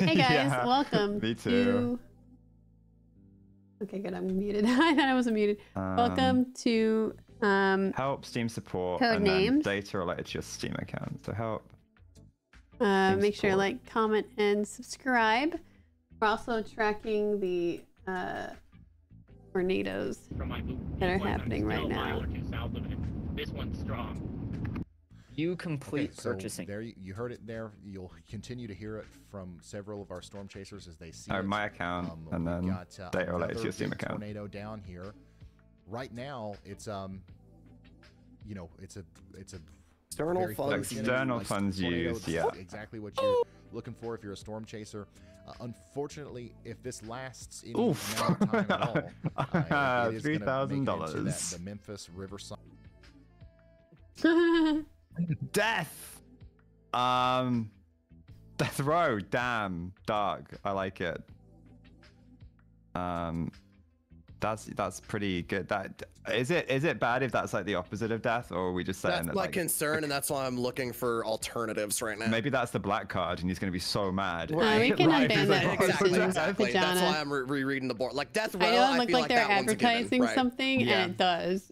Hey guys, Yeah, welcome me too. to. Okay, good. I'm muted. I thought I wasn't muted. Um, welcome to um Help Steam support Code names. data related to your Steam account. So help. Uh, Steam make sure you like, comment, and subscribe. We're also tracking the uh, tornadoes from that are happening right still a mile now. or two south of it. This one's strong. You complete Okay, so purchasing. There, you you heard it there. You'll continue to hear it from several of our storm chasers as they see Oh, it. my account, Um, and then got, uh, data related to your Steam account. Tornado down here. Right now, it's um, you know, it's a it's a External funds External like, funds tornado. used, yeah. exactly what you're looking for if you're a storm chaser. Uh, unfortunately, if this lasts any Oof. amount of time at all, uh, it is gonna make it into that- $3,000. The Memphis Riverside. Death. Um, Death Row. Damn, dark. I like it. Um, that's that's pretty good. That is it. Is it bad if that's like the opposite of death, or are we just saying That's that my like concern, and that's why I'm looking for alternatives right now. maybe that's the black card, and he's gonna be so mad. Uh, we can Life unban that like, exactly, exactly. That's why I'm re- rereading the board. Like Death Row, I know it I looked feel like they're that one's a given, advertising right. something, Yeah. and it does,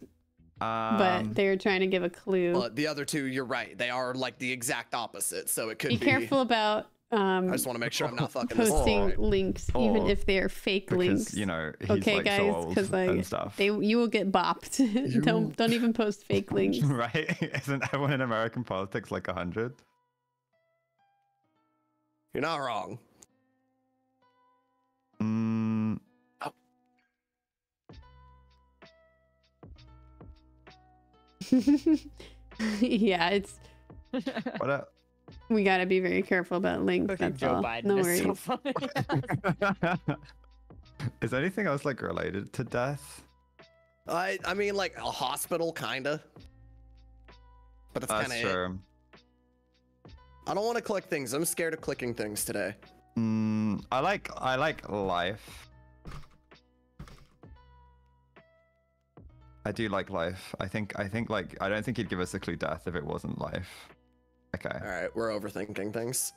Um, but they're trying to give a clue. But the other two, you're right. They are like the exact opposite. So it could Be be. careful about um, I just want to make sure I'm not fucking posting right. links, even if they're fake because links. you know he's okay, like guys, because and like stuff. they you will get bopped. don't don't even post fake links. right? Isn't everyone in American politics like a hundred? You're not wrong. Mm, yeah, it's what? A, we got to be very careful about links. Fucking That's Joe all. Biden no is worries. so funny. is anything else like related to death? I I mean like a hospital, kinda. But that's That's kind of it. true. I don't want to click things. I'm scared of clicking things today. Mm, I like I like life. I do like life. I think I think like I don't think he'd give us a clue death if it wasn't life. Okay. All right, we're overthinking things.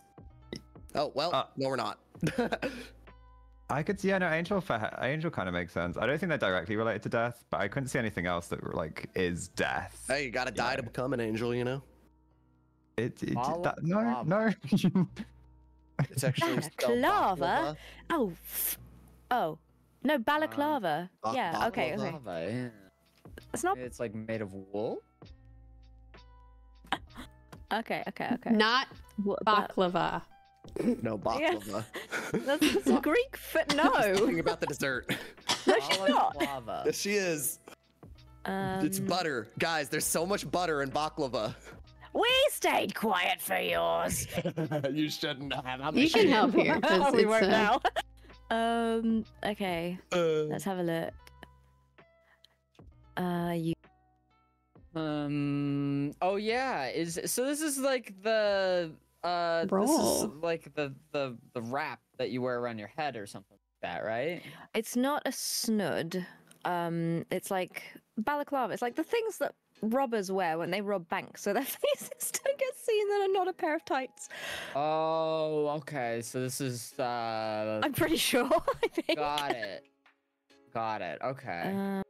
Oh well, Uh, no, we're not. I could see. Yeah, no, Angel. For, Angel kind of makes sense. I don't think they're directly related to death, but I couldn't see anything else that like is death. hey, you gotta die to know. become an angel, you know. It, it, that, no, no. It's actually spelled Balaclava? Oh, oh, no, balaclava. ba- yeah, okay, okay. Yeah. It's not. It's like made of wool. Okay, okay, okay. Not What about- baklava. No baklava. That's, that's a Greek, but no. Talking about the dessert. No, she's not. Balaclava. Yes, she is. Um, It's butter, guys. There's so much butter in baklava. We stayed quiet for yours. you shouldn't have. I'm You can help here because we it's won't uh, now. um. Okay. Uh, Let's have a look. Uh, you. Um. Oh yeah. Is so. This is like the uh. This is like the the the wrap that you wear around your head or something like that, right? It's not a snood. Um, it's like balaclava. It's like the things that robbers wear when they rob banks, so their faces don't get seen. That are not a pair of tights. Oh. Okay. So this is uh. I'm pretty sure. I think. Got it. Got it. Okay. Uh,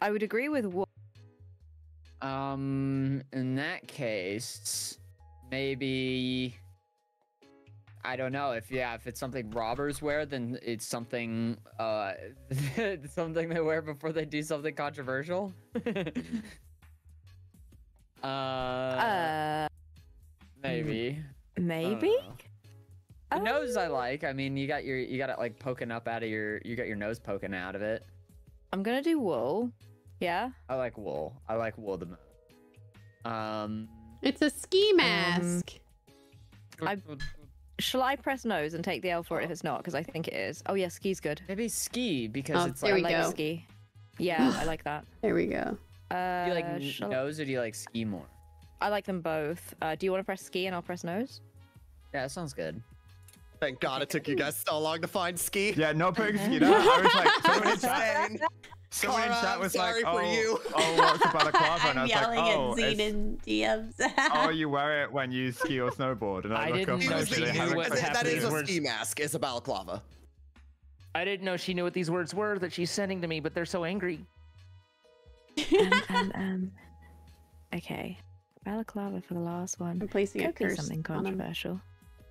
I would agree with what. Um, in that case, maybe I don't know if yeah, if it's something robbers wear, then it's something uh something they wear before they do something controversial. uh, Uh, maybe. maybe. The nose I Um, like. I mean, you got your you got it like poking up out of your you got your nose poking out of it. I'm gonna do wool. Yeah. I like wool. I like wool the most. Um, It's a ski mask. I- Shall I press nose and take the L for it if it's not? Because I think it is. Oh yeah, ski's good. maybe ski because Oh, it's there like we I like go. ski. Yeah, I like that. There we go. Uh, Do you like shall- nose or do you like ski more? I like them both. Uh, do you want to press ski and I'll press nose? Yeah, that sounds good. Thank God it took you guys so long to find ski. Yeah, not putting ski down. I was like, So insane. Someone in chat was sorry like, for oh, you. oh, what's a balaclava? And I I'm was yelling like, oh, at Zine in DMs. oh, you wear it when you ski or snowboard. And I, I look didn't up know she knew what clicked that happened is a ski mask. It's a balaclava. I didn't know she knew what these words were that she's sending to me, but they're so angry. um, um, um. Okay. Balaclava for the last one. I'm placing Could be something controversial.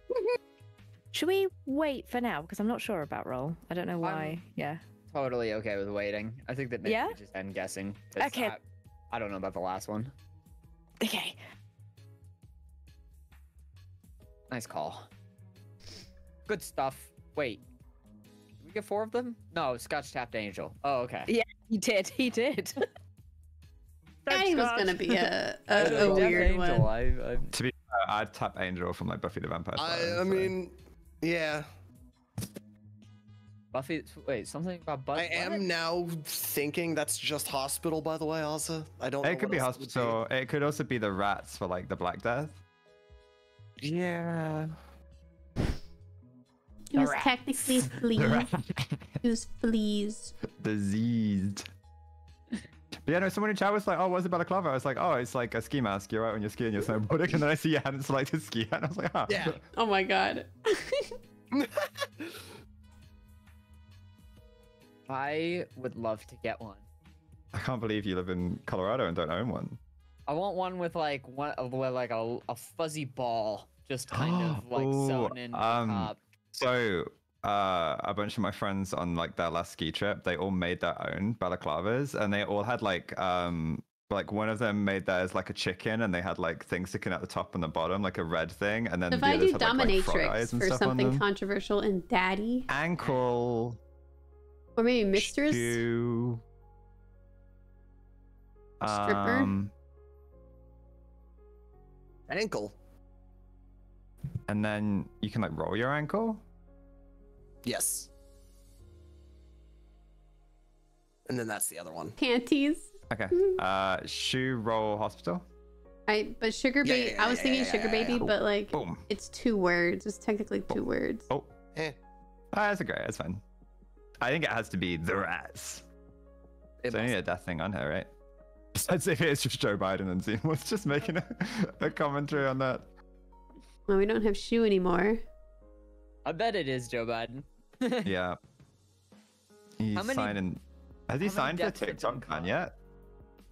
Should we wait for now? Because I'm not sure about roll. I don't know why. yeah. Totally okay with waiting. I think that maybe Yeah? we just end guessing. 'cause Okay. I, I don't know about the last one. Okay. Nice call. Good stuff. Wait. Did we get four of them? No, Scotch tapped Angel. Oh, okay. Yeah, he did. He did. I was gonna be a, a, a weird Angel, one. I, I, To be fair, I'd tap Angel from like Buffy the Vampire Slayer. I, I so- mean, yeah. Buffy. Wait, something about Buffy. I am now thinking that's just hospital. By the way, Ozza. I don't. know it could be else it would hospital. It could also be the rats for like the Black Death. Yeah. It was rat. technically fleas. rat. It was fleas. Diseased. But yeah, no, someone in chat was like, oh, what's about a balaclava? I was like, oh, it's like a ski mask. You're out when you're skiing, you're snowboarding. And then I see you hadn't selected ski. And I was like, ah. Yeah. Oh my god. I would love to get one. I can't believe you live in Colorado and don't own one. I want one with like one with like a, a fuzzy ball, just kind of like Ooh, sewn in um, on top. So, uh, a bunch of my friends on like their last ski trip, they all made their own balaclavas, and they all had like um like one of them made theirs like a chicken, and they had like things sticking out the top and the bottom, like a red thing, and then if the I do had, like, like, dominatrix and for something controversial and daddy, Ankle. Or maybe mistress, shoe, Stripper? Um, Ankle. and then you can like roll your ankle. Yes. And then that's the other one. panties. Okay. Mhm. Uh, shoe roll hospital. I but sugar Yeah, baby. yeah, I was thinking yeah, sugar yeah, yeah, baby, yeah. but like Boom. it's two words. It's technically two words. Oh. Eh. Ah, that's great. That's fine. I think it has to be the rats. It There's only must- a death thing on her, right? Besides if it's just Joe Biden and Zine was just making a, a commentary on that. Well, we don't have shoe anymore. I bet it is Joe Biden. Yeah. He's How many- signing. Has he signed for deaths have been TikTok ban yet?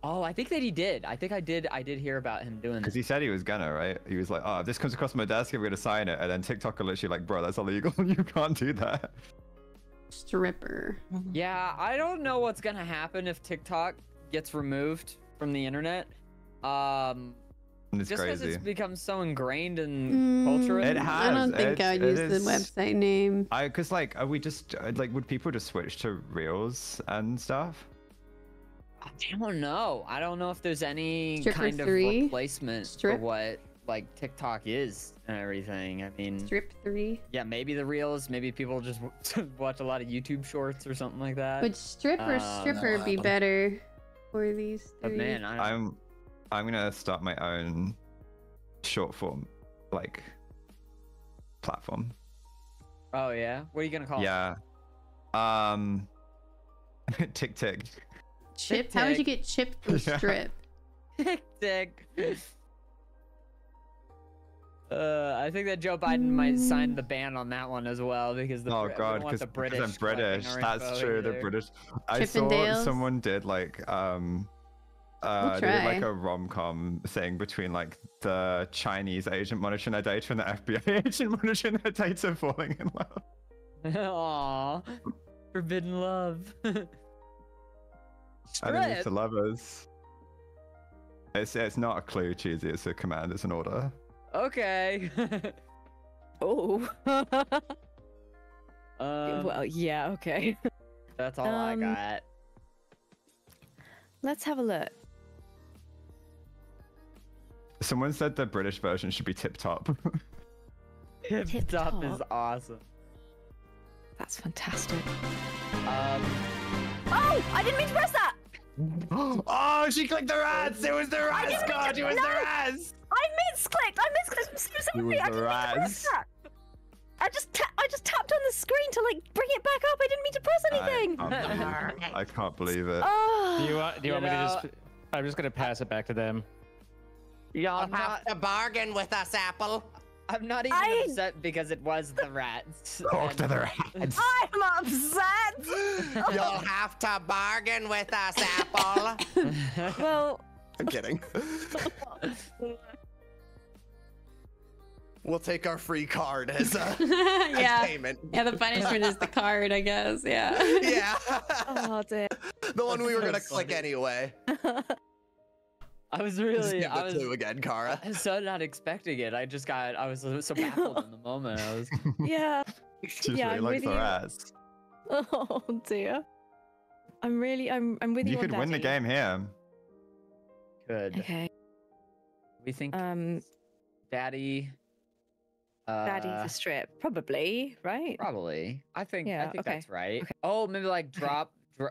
Oh, I think that he did. I think I did. I did hear about him doing Because he said he was gonna, right? He was like, "Oh, if this comes across my desk, I'm gonna sign it." And then TikTok are literally like, "Bro, that's illegal. you can't do that." Stripper. Yeah, I don't know what's gonna happen if TikTok gets removed from the internet. Um, it's just because it's become so ingrained in culture. It Mm, has. I don't think it's- I'd it use is- the website name. I, cause like, are we just uh, like, would people just switch to reels and stuff? I don't know. I don't know if there's any Stripper kind of replacement Strip? for what like TikTok is and everything. I mean, Strip three. yeah, maybe the reels. Maybe people just watch a lot of YouTube shorts or something like that. Would strip or Um, stripper no, be that one. better for these Three? but man, I don't, I'm, I'm gonna start my own short form, like, platform. oh yeah, what are you gonna call? it? Yeah. Um. tick tick. Chip? How would you get chipped from Yeah. strip? Tick tick. Uh, I think that Joe Biden might sign the ban on that one as well because the oh god, want because the British. I'm British. collecting That's info true. The either. British. I saw someone did like um. Uh, they did like a rom-com thing between like the Chinese agent monitoring their data and the FBI agent monitoring their data falling in love. Aw, forbidden love. I Enemies to Strip. lovers. It's it's not a clue, cheesy. It's a command. It's an order. Okay. Oh. um, well, yeah. Okay. that's all I um, got. Let's have a look. Someone said the British version should be tip top. Tip Tip top is awesome. That's fantastic. Um, Oh, I didn't mean to press that. oh, she clicked the rats! It was the rats, didn't God! It was no. the rats! I misclicked. I misclicked. I'm sorry. was I didn't mean to press that. I just ta- I just tapped on the screen to like bring it back up. I didn't mean to press anything. I, can't believe it. I can't believe it. Oh, Do you want? Do you, You want me to just? I'm just gonna pass it back to them. Y'all I'm have not- to bargain with us, Apple. I'm not even I- upset because it was the rats. Talk to and- the rats. I'm upset. You'll have to bargain with us, Apple. well, I'm kidding. We'll take our free card as, uh, as yeah. payment. Yeah, the punishment is the card, I guess. Yeah. Yeah. oh dear. the one we were so gonna click anyway. I was Just really, give I the was, clue again, Kara. I was so not expecting it. I just got, I was so so baffled in the moment. I was, Yeah. She Yeah, really I'm likes with the you. Oh dear. I'm really, I'm, I'm with you. You on could win the game here. good. Okay. We think Um, Daddy. Uh, Daddy's a strip, probably, right? Probably. I think. Yeah, I Yeah, think okay, that's right. okay. Oh, maybe like drop, dro-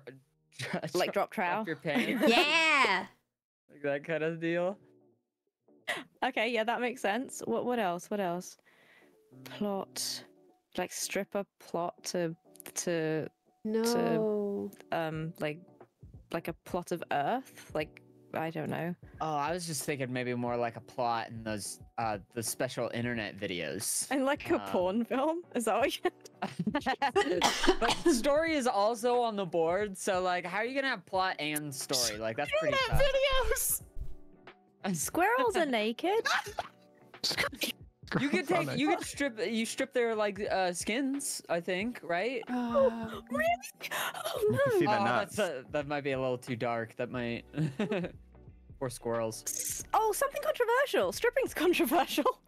Like drop trowel. your pants. yeah. like that kind of deal. Okay, yeah, that makes sense. What, what else? What else? Plot, like stripper plot to, to, No. um, like, like a plot of Earth. Like, I don't know. Oh, I was just thinking maybe more like a plot in those uh the special internet videos. And like a Um, porn film. Is that what you? but the story is also on the board, so like, how are you gonna have plot and story? Like, that's pretty tough. videos. Squirrels are naked. You could take, you could strip, you strip their like uh skins, I think, right? Uh, really? Oh see no. Oh, nuts. that's a, that might be a little too dark. That might. Poor squirrels. Oh, something controversial. Stripping's controversial,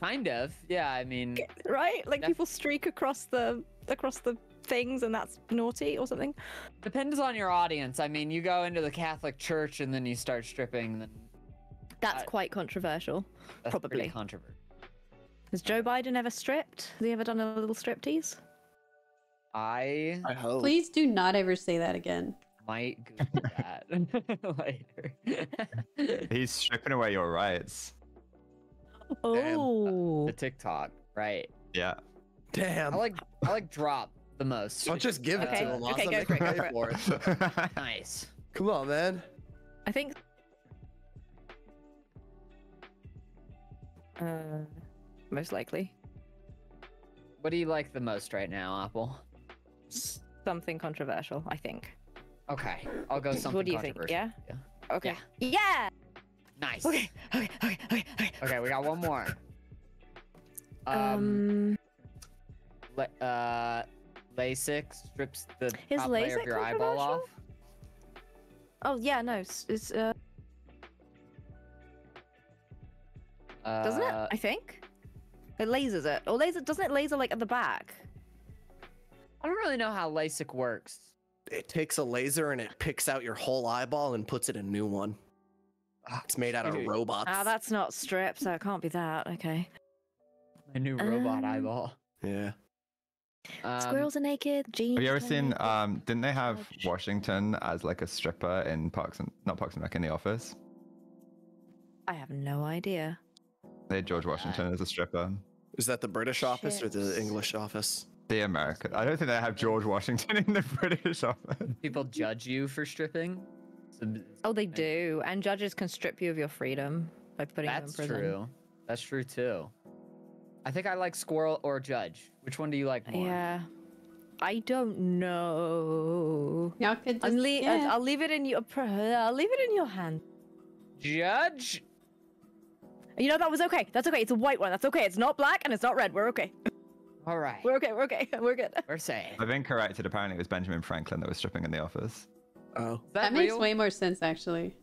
Kind of. Yeah. I mean, right? Like Def- people streak across the across the things, and that's naughty or something. depends on your audience. I mean, you go into the Catholic Church and then you start stripping, then That's I- quite controversial. that's Probably. controversial. Has Joe Biden ever stripped? Has he ever done a little striptease? I I hope. please do not ever say that again. Might Google that later. He's stripping away your rights. Damn. Oh, the TikTok, right? Yeah. Damn. I like I like drop the most. Don't just give it Okay, to him. okay, Awesome. go Make for it, go for it. Nice. Come on, man. I think. Uh, most likely What do you like the most right now, Apple? Something controversial. I think. Okay, I'll go something what do you think? controversial. Yeah. Okay. Yeah. Nice. Okay. Okay. Okay. Okay. Okay. Okay, we got one more. Um, Um. uh, LASIK strips the top layer of your eyeball off. Oh yeah. No. It's, it's uh. Doesn't it? Uh, I think. It lasers it. Or laser doesn't it laser like at the back? I don't really know how LASIK works. It takes a laser and it picks out your whole eyeball and puts it in a new one. It's made out of Dude. robots. Ah, that's not strip, so it can't be that. Okay. My new robot Um, eyeball. yeah. Um, Squirrels are naked. Jeans. Have you ever seen? naked. Um, didn't they have Washington as like a stripper in Parks and not Parks and Rec in the office? I have no idea. They had George Washington as a stripper. Is that the British office or the English office? The American. I don't think they have George Washington in the British office. people judge you for stripping. Oh, they do, and judges can strip you of your freedom by putting That's you in prison. true. That's true too. I think I like squirrel or judge. Which one do you like more? Yeah. I don't know. Y'all could just, I'm le- yeah. I'll leave it in your. I'll leave it in your hand. Judge. You know that was okay. That's okay. It's a white one. That's okay. It's not black and it's not red. We're okay. All right. We're okay. We're okay. We're good. We're safe. I've been corrected. Apparently, it was Benjamin Franklin that was stripping in the office. Oh. That that, makes way more sense actually.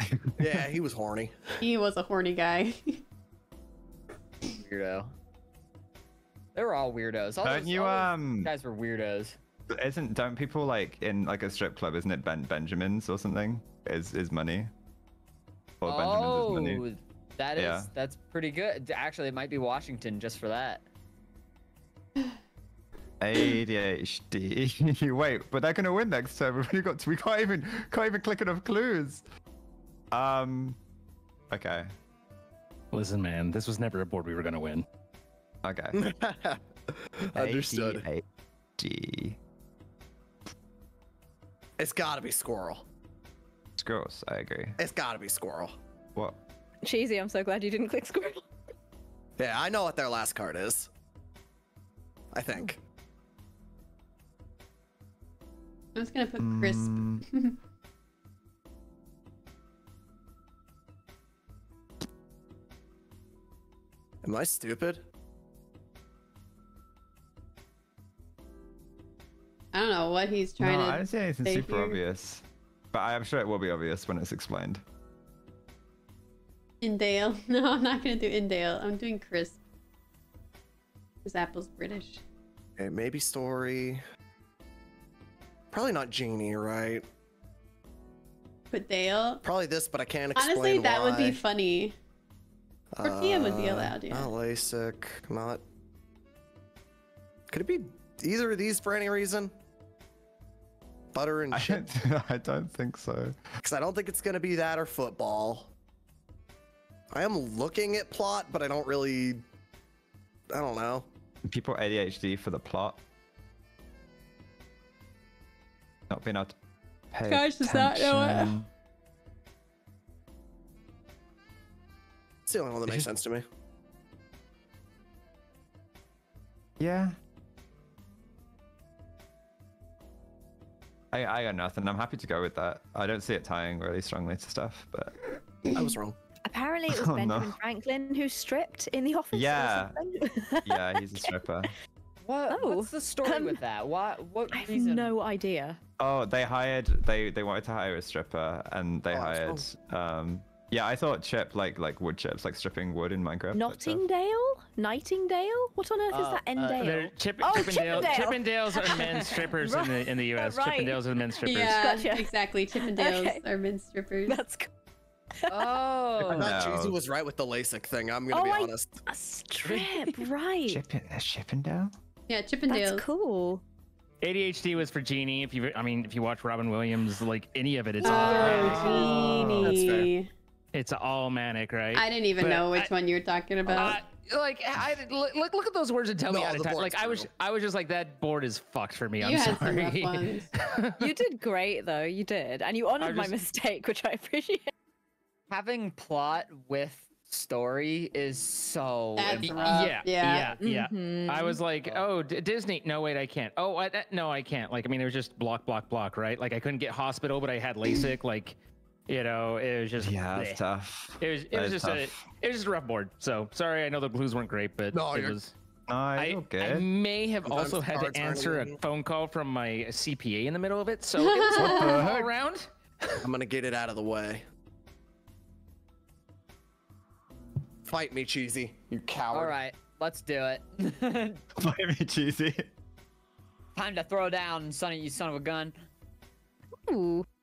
Yeah, he was horny. He was a horny guy. weirdo. They were all weirdos. All Don't those- you all um? guys were weirdos. Isn't don't people like in like a strip club? Isn't it Ben Benjamin's or something? Is is money? Or Benjamin's is money. Oh, that is Yeah. that's pretty good. Actually, it might be Washington just for that. ADHD. Wait, but they're gonna win next time. We've only got we can't even can't even click enough clues. Um. Okay. Listen, man, this was never a board we were gonna win. Okay. Understood. ADHD. It's gotta be squirrel. Squirrels, I agree. It's gotta be squirrel. What? Cheesy, I'm so glad you didn't click squirrel. Yeah, I know what their last card is. I think. I'm just gonna put crisp. Mm, Am I stupid? I don't know what he's trying no, to. I don't see anything super here. obvious. But I am sure it will be obvious when it's explained. Indale. No, I'm not gonna do Indale. I'm doing crisp. Because Apple's British. Okay, maybe story. Probably not genie, right? Put Dale. Probably this, but I can't explain Honestly, that would be why. funny. Tortilla would be Uh, allowed, yeah. Not LASIK, not. Could it be either of these for any reason? Butter and I chip? don't, I don't think so. Because I don't think it's going to be that or football. I am looking at plot, but I don't really. I don't know. People ADHD for the plot. Not being able to pay Gosh, does that know it? attention. It's the only one that makes sense to me. Yeah. I, I got nothing. I'm happy to go with that. I don't see it tying really strongly to stuff, but I was wrong. Apparently, it was Oh, no. Benjamin Franklin who stripped in the office. Yeah. yeah, he's a stripper. What? Oh, What's the story um, with that? Why? What I have reason? no idea. Oh, they hired they they wanted to hire a stripper and they Oh, hired that's um yeah, I thought chip like like wood chips, like stripping wood in Minecraft. but, uh, Nottingdale? Nightingale? What on earth is Uh, that uh, Endale? They're Chip, Oh, Chippendale, Chippendale. Chippendales are men's strippers in the in the U.S. Right. Chippendales are men's strippers. Yeah, Gotcha. exactly. Chippendales Okay. are men strippers. That's cool. Oh. I thought No. Cheesy was right with the LASIK thing. I'm going to Oh, be I- honest. a strip, right? Chippin uh, Chippendale? yeah, That's Chippendales. cool. ADHD was for Genie. If you, I mean, if you watch Robin Williams, like any of it, it's Oh, all manic. That's fair. genie. It's all manic, right? I didn't even But know which I- one you were talking about. Uh, like I look, look look at those words and tell me No, out of the time. board's Like I was. I was just like that board is fucked for me. you I'm had some sorry. rough ones. You did great, though. You did. And you honored my mistake, which I appreciate. Having plot with story is so. That's important. rough. yeah, Yeah. yeah, yeah. Mhm. I was like, oh, D- Disney. No, wait, I can't. Oh, I, that- no, I can't. Like, I mean, it was just block, block, block, right? Like, I couldn't get hospital, but I had LASIK. like, you know, it was just Yeah, bleh. that's tough. It was it That was is just a it was just a rough board. So sorry, I know the blues weren't great, but No, it you're- was. No, I, it's all I may have Sometimes also had to answer a phone call from my CPA in the middle of it, so it was all all around. I'm going to get it out of the way. Fight me, Cheesy. You coward. All right, let's do it. Play me cheesy. Time to throw down, Sonny, you son of a gun. Ooh.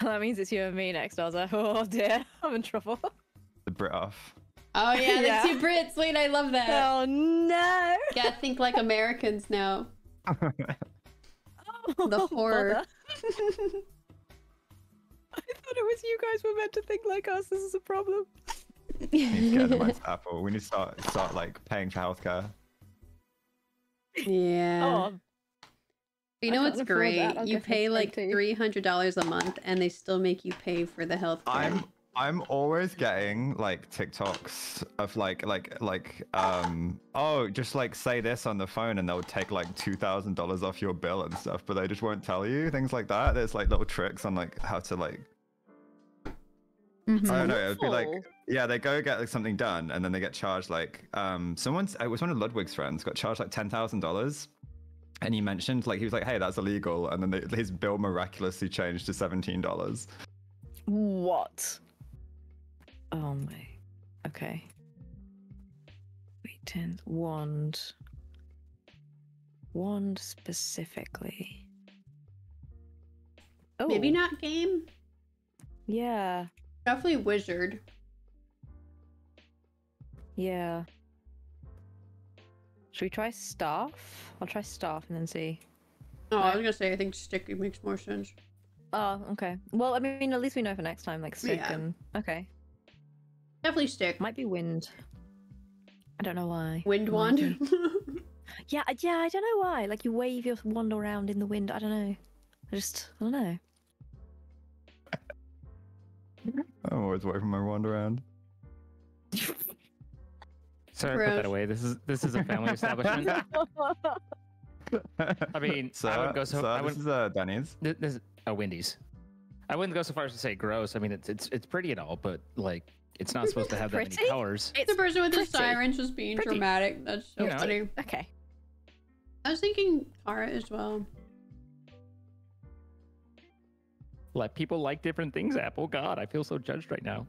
That means it's you and me next, Ozza. Oh dear, I'm in trouble. The Brit off. Oh yeah, the Yeah. two Brits. Wait, I love that. Oh no! Yeah, think like Americans now. The oh, horror. Bother. I thought it was you guys were meant to think like us. This is a problem. We need to get them onto Apple. We need to start start like paying for healthcare. Yeah. Oh, oh. you know can't what's great? You pay like three hundred dollars a month, and they still make you pay for the healthcare. I'm I'm always getting like TikToks of like like like um oh just like say this on the phone and they'll take like two thousand dollars off your bill and stuff, but they just won't tell you things like that. There's like little tricks on like how to like Mhm. I don't know. It would be like yeah, they go get like something done and then they get charged like um someone's it was one of Ludwig's friends got charged like ten thousand dollars. And he mentioned like he was like, "Hey, that's illegal," and then they, his bill miraculously changed to seventeen dollars. what? Oh my. Okay. Wait, ten wand. Wand specifically. Oh, Maybe not game. Yeah, Definitely wizard. yeah. Should we try staff? I'll try staff and then see. Oh, I was gonna say I think sticky makes more sense. Oh, okay. Well, I mean, at least we know for next time, like stick Yeah. and okay. Definitely stick. Might be wind. I don't know why. Wind wand. Yeah, yeah, I don't know why. Like you wave your wand around in the wind. I don't know. I just, I don't know. I'm always waving my wand around. Sorry, put that away. This is this is a family establishment. I mean, so, I wouldn't go so. so I this wouldn't. is uh, Danny's. This, this a Wendy's. I wouldn't go so far as to say gross. I mean, it's it's it's pretty and all, but like, it's not supposed to have that many Pretty? colors. The person with the pretty. sirens was being Pretty. dramatic. That's so You know. funny. Okay. I was thinking Kara as well. Like people like different things. Apple. God, I feel so judged right now.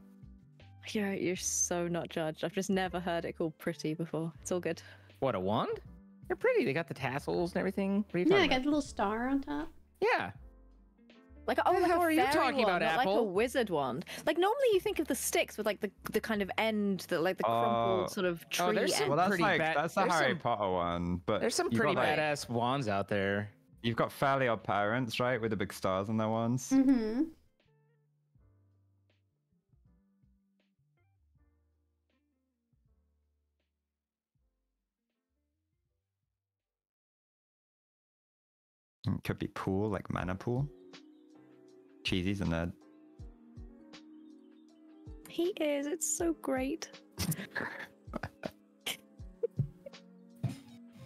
You're you're so not judged. I've just never heard it called pretty before. It's all good. What a wand? They're pretty. They got the tassels and everything. What are you Yeah, I talking got about? the little star on top. Yeah. Like oh, The like hell a are you talking wand, about, not like a wizard wand. Like normally you think of the sticks with like the the kind of end that like the crumpled Oh. sort of tree Oh, there's some end. Well, that's pretty like bad- that's the there's Harry some- Potter one, but There's some pretty got, like- badass wands out there. You've got fairly odd parents, right, with the big stars on their wands. Mm-hmm. It could be pool, like mana pool. Cheesy's a nerd. He is. It's so great.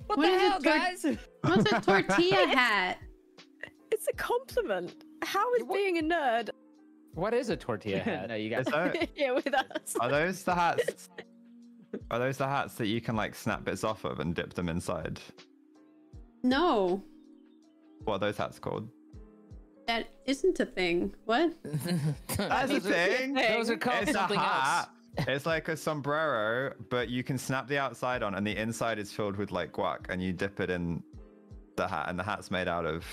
What, What the it, hell, tor- guys? What's a tortilla hat? It's a compliment. How is What- being a nerd What is a tortilla hat? no, you Is got that- here with us? Are those the hats? Are those the hats that you can like snap bits off of and dip them inside? No, What are those hats called? That isn't a thing. What? That's a thing. Those are called It's a something hat. else. It's like a sombrero, but you can snap the outside on, and the inside is filled with like guac, and you dip it in the hat, and the hat's made out of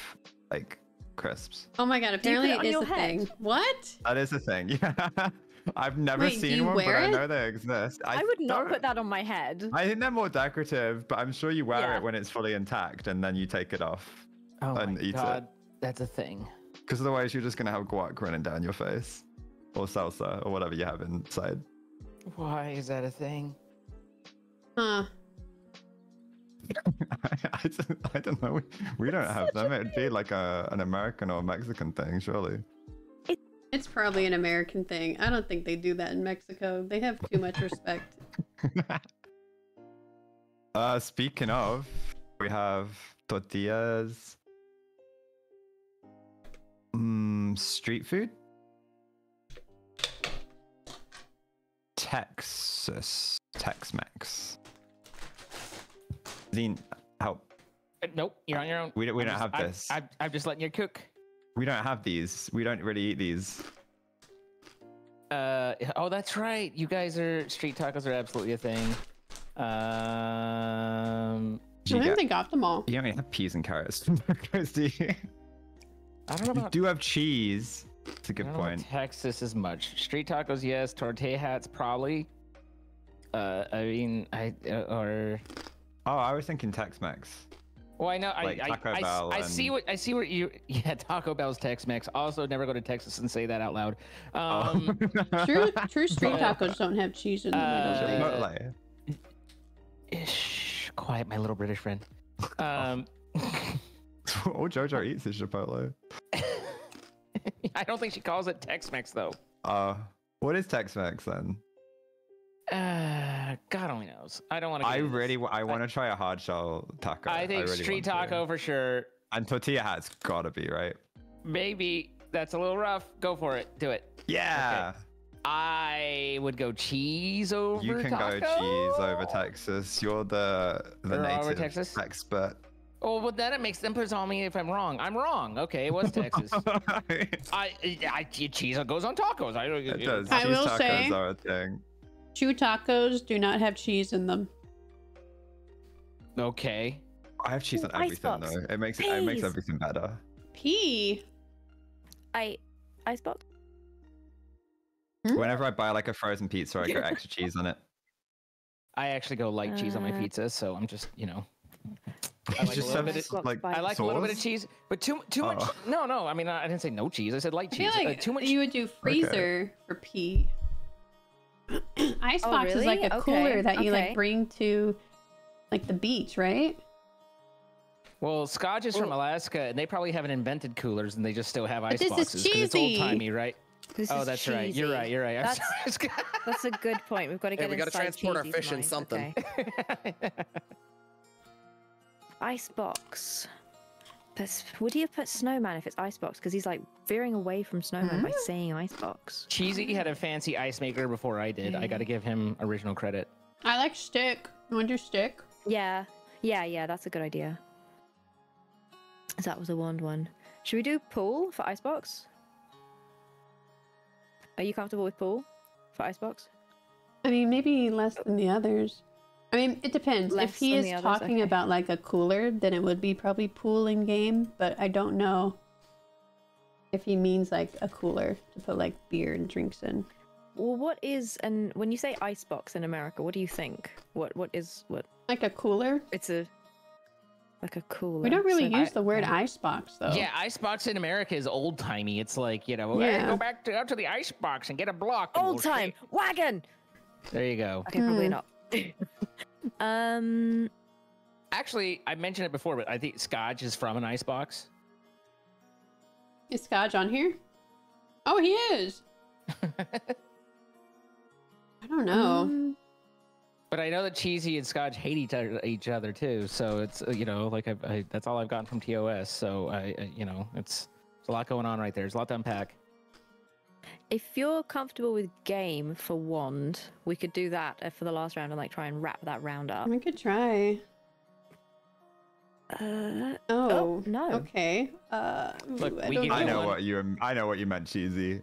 like crisps. Oh my god! Do Apparently it it on your a head? thing. What? That is a thing. Yeah. I've never Wait, seen one, but wear I know they exist. I, would not don't- put that on my head. I think they're more decorative, but I'm sure you wear Yeah. it when it's fully intact, and then you take it off. Oh And my eat it. god, that's a thing. Because otherwise, you're just gonna have guac running down your face, or salsa, or whatever you have inside. Why is that a thing? Huh? I, don't, I don't know. We, we don't have them. It'd be like a, an American or Mexican thing, surely. It's probably an American thing. I don't think they do that in Mexico. They have too much respect. uh, speaking of, we have tortillas. Mm, street food. Texas, Tex-Mex. Zine, help. Uh, Nope, you're on your own. We don't- we I'm don't just- have this. I'm, I'm just letting you cook. We don't have these. We don't really eat these. Uh, oh, that's right. You guys are street tacos are absolutely a thing. Um, Do I think get, they got them all. you don't have peas and carrots. Tacos, do you? I don't know You do have cheese. It's a good don't know point. Texas is much. Street tacos, yes. Tortilla hats, probably. Uh, I mean, I uh, or Oh, I was thinking Tex-Mex. well, I know. Like I, Taco I, I, Bell I see what I see. What you yeah, Taco Bell's Tex-Mex. Also, never go to Texas and say that out loud. Oh. Um, True, true street tacos don't have cheese in them. I uh, think. Chipotle. Shh, quiet, my little British friend. Um, All JoJo eats is Chipotle. I don't think she calls it Tex-Mex though. Uh, what is Tex-Mex then? Uh, God only knows. I don't want to. I really, wa- I want to try a hard shell taco. I think really street want to. taco for sure. And tortilla hat's gotta be right. Maybe that's a little rough. Go for it. Do it. Yeah, I would go cheese over. you can go cheese over. Texas. You're the the Or over native Texas? expert. Oh, well, then it makes them put on me if I'm wrong. I'm wrong. Okay, it was Texas. it I, I, cheese goes on tacos. I don't. does. I cheese will tacos say- are a thing. Chew tacos do not have cheese in them. Okay. I have cheese Ooh, on everything icebox. though. It makes it, it makes everything better. Pea. I icebox. Hmm? Whenever I buy like a frozen pizza, I get extra cheese on it. I actually go light cheese on my Uh, pizza, so I'm just, you know. I It like a little bit. Of, like. I like a little bit of cheese, but too too much. Oh. No, no. I mean, I didn't say no cheese. I said light I cheese. feel Uh, too much. you would do freezer for pea. Icebox is like really? a cooler Okay, that you like bring to like the beach, right? Well, Scotch is from Alaska, and they probably haven't invented coolers, and they just still have ice this is boxes. 'cause It's old cheesy. timey, right? This oh, is that's right. You're right. You're right. I'm That's- sorry, That's a good point. We've got to Yeah, get we gotta transport our Cheesy's fish in mind. something. Okay. Icebox. That's, would he have put snowman if it's icebox? Because he's like veering away from snowman by mm. saying icebox. Cheesy had a fancy ice maker before I did. I got to give him original credit. I like stick. You want to do stick? Yeah, yeah, yeah. That's a good idea. That was a wand one. Should we do pool for icebox? Are you comfortable with pool for icebox? I mean, maybe less than the others. I mean, it depends. Less if he is others? talking Okay. about like a cooler, then it would be probably pool in game. But I don't know if he means like a cooler to put like beer and drinks in. Well, what is and when you say icebox in America, what do you think? What what is what? Like a cooler. It's a like a cooler. We don't really so- use the word icebox though. Yeah, icebox in America is old timey. It's like you know, hey, Yeah. go back to out to the icebox and get a block. and old we'll time skate." wagon. There you go. Okay, probably Hmm. not. um, Actually, I mentioned it before, but I think Scotch is from an icebox. Is Scotch on here? Oh, he is. I don't know. um, But I know that Cheesy and Scotch hate each other, each other too. So it's uh, you know like I, I, that's all I've gotten from TOS. So I, I you know it's there's a lot going on right there. There's a lot to unpack. If you're comfortable with game for wand, we could do that uh, for the last round and like try and wrap that round up. We could try. Uh, Oh, no. Okay. Uh, Look, ooh, I we I know what you I know what you meant, cheesy.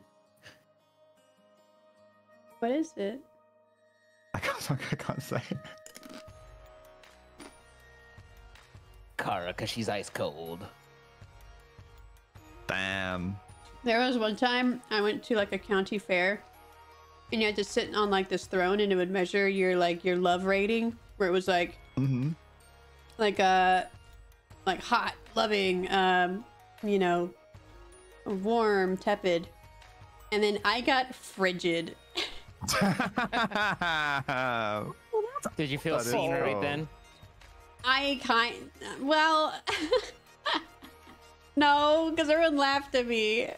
What is it? I can't, I can't say. Kara, cause she's ice cold. Damn. There was one time I went to like a county fair, and you had to sit on like this throne, and it would measure your like your love rating, where it was like Mm-hmm. like uh like hot, loving, um, you know, warm, tepid, and then I got frigid. Did you feel That is seen right then? I kind well, no, because everyone laughed at me.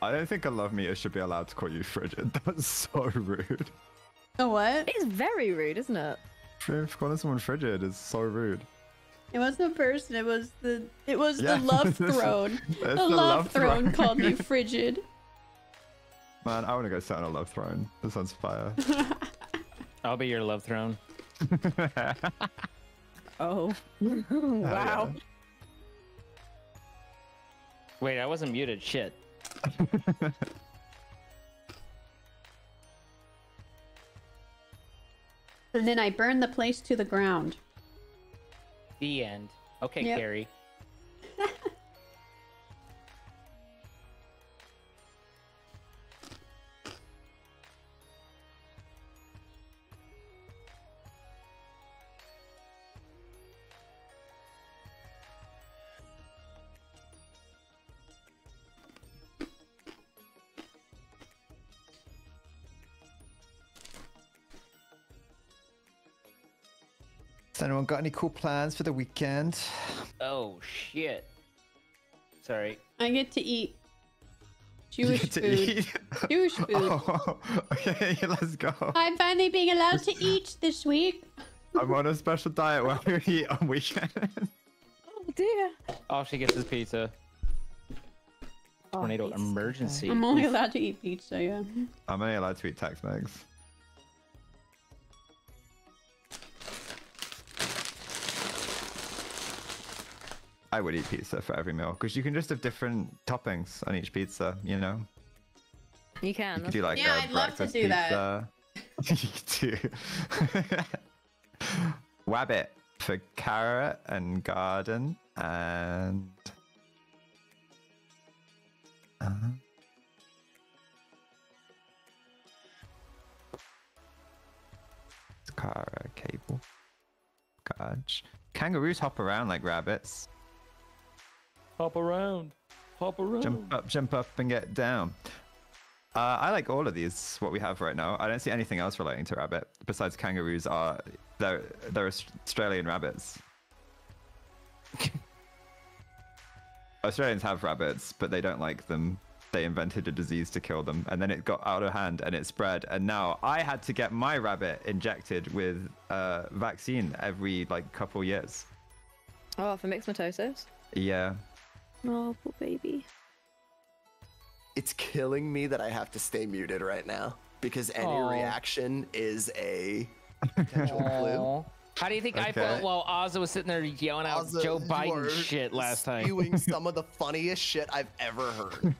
I don't think a love meter should be allowed to call you frigid. That's so rude. A what? it's very rude, isn't it? Calling someone frigid is so rude. It wasn't a person. It was the it was Yeah, the love throne. the, the love, love throne, throne. called me frigid. Man, I want to go sit on a love throne. This sounds fire. I'll be your love throne. Oh, oh Hell wow. yeah. Wait, I wasn't muted. Shit. And then I burned the place to the ground. The end. Okay, Yep. Carrie. anyone got any cool plans for the weekend? Oh shit. Sorry. I get to eat You Jewish get to food. eat? Jewish food. Oh, okay, let's go. I'm finally being allowed to eat this week. I'm on a special diet where we eat on weekends. Oh dear. All she gets is pizza. Oh, Tornado pizza's emergency. I'm only allowed to eat pizza, yeah. I'm only allowed to eat Tex-Mex. I would eat pizza for every meal because you can just have different toppings on each pizza. You know, You can. you could do like Yeah, a I'd love to breakfast do that. pizza. you do. Wabbit for carrot and garden and. Uh, -huh. Cara cable. Gotch. Kangaroos hop around like rabbits. Hop around. Hop around. Jump up, jump up, and get down. Uh, I like all of these. What we have right now. I don't see anything else relating to rabbit besides kangaroos. Are they're they're Australian rabbits. Australians have rabbits, but they don't like them. They invented a disease to kill them, and then it got out of hand and it spread. And now I had to get my rabbit injected with uh, vaccine every like couple years. Oh, for myxomatosis. Yeah, Oh, poor baby. It's killing me that I have to stay muted right now because any Aw. reaction is a potential clue. How do you think I felt while Ozza was sitting there yelling out Ozzy, Joe you Biden shit last time? Spewing some of the funniest shit I've ever heard.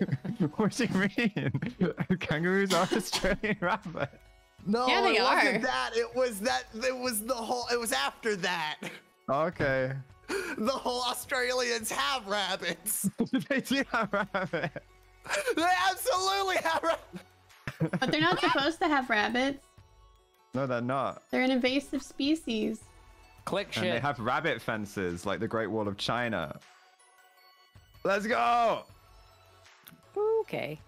what do you mean? Kangaroos are Australian rabbit. No, Yeah, they it wasn't that. It was that. It was the whole. It was after that. Okay. The whole Australians have rabbits. they do have rabbit. They absolutely have rabbits. But they're not supposed to have rabbits. No, they're not. They're an invasive species. Click And they have rabbit fences like the Great Wall of China. Let's go! Okay.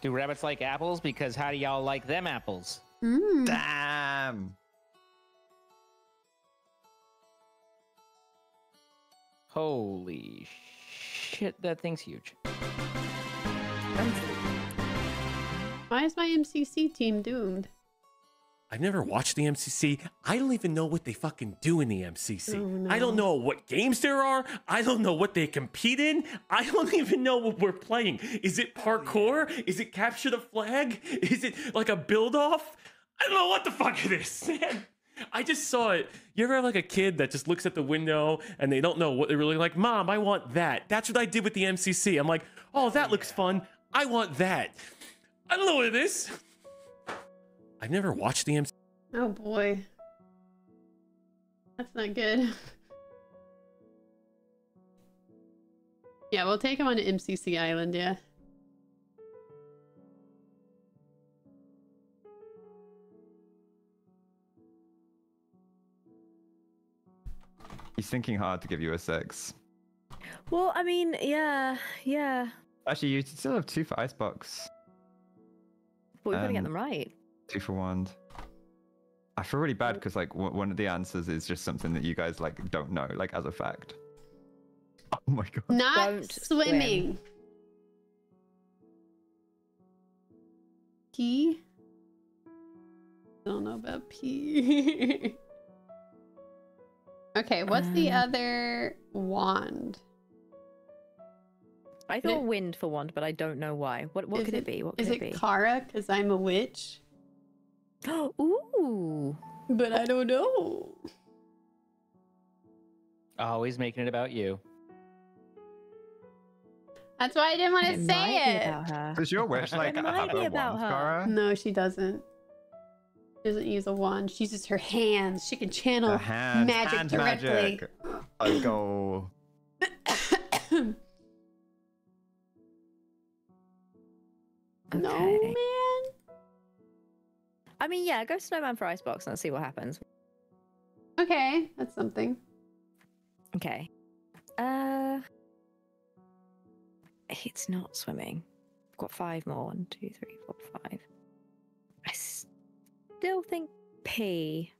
Do rabbits like apples? Because how do y'all like them apples? Mm. Damn! Holy shit, that thing's huge. Why is my MCC team doomed? I've never watched the MCC. I don't even know what they fucking do in the MCC. Oh, I don't know what games there are. I don't know what they compete in. I don't even know what we're playing. Is it parkour? Is it capture the flag? Is it like a build off? I don't know what the fuck it is, man. I just saw it. You ever have like a kid that just looks at the window and they don't know what they're really like? Mom, I want that. That's what I did with the MCC. I'm like, oh, that looks fun. I want that. I don't know what it is. I've never watched the MCC. Oh boy. That's not good. yeah, we'll take him on to MCC Island, yeah. He's thinking hard to give you a six. Well, I mean, yeah, yeah. Actually, you still have two for Icebox, But we've got to get Um, them right. Two for Wand. I feel really bad because like w- one of the answers is just something that you guys like don't know, like as a fact. Oh my god. Not Don't swim. swimming. P? I don't know about P. okay, what's the Uh, other wand? I thought wind for wand, but I don't know why. What what Is could it, be? What could Is it, it be? Kara? Because I'm a witch. Oh ooh. But I don't know. Always making it about you. That's why I didn't want to It might say be it. about her. Does your wish like It might be a about wand, her. Kara? No, she doesn't. She doesn't use a wand. She uses her hands. She can channel The hand, magic hand directly. magic. Let's go. No, Okay. man. I mean, yeah, go snowman for icebox and let's see what happens. Okay, that's something. Okay. Uh, it's not swimming. I've got five more. One, two, three, four, five. I still think P.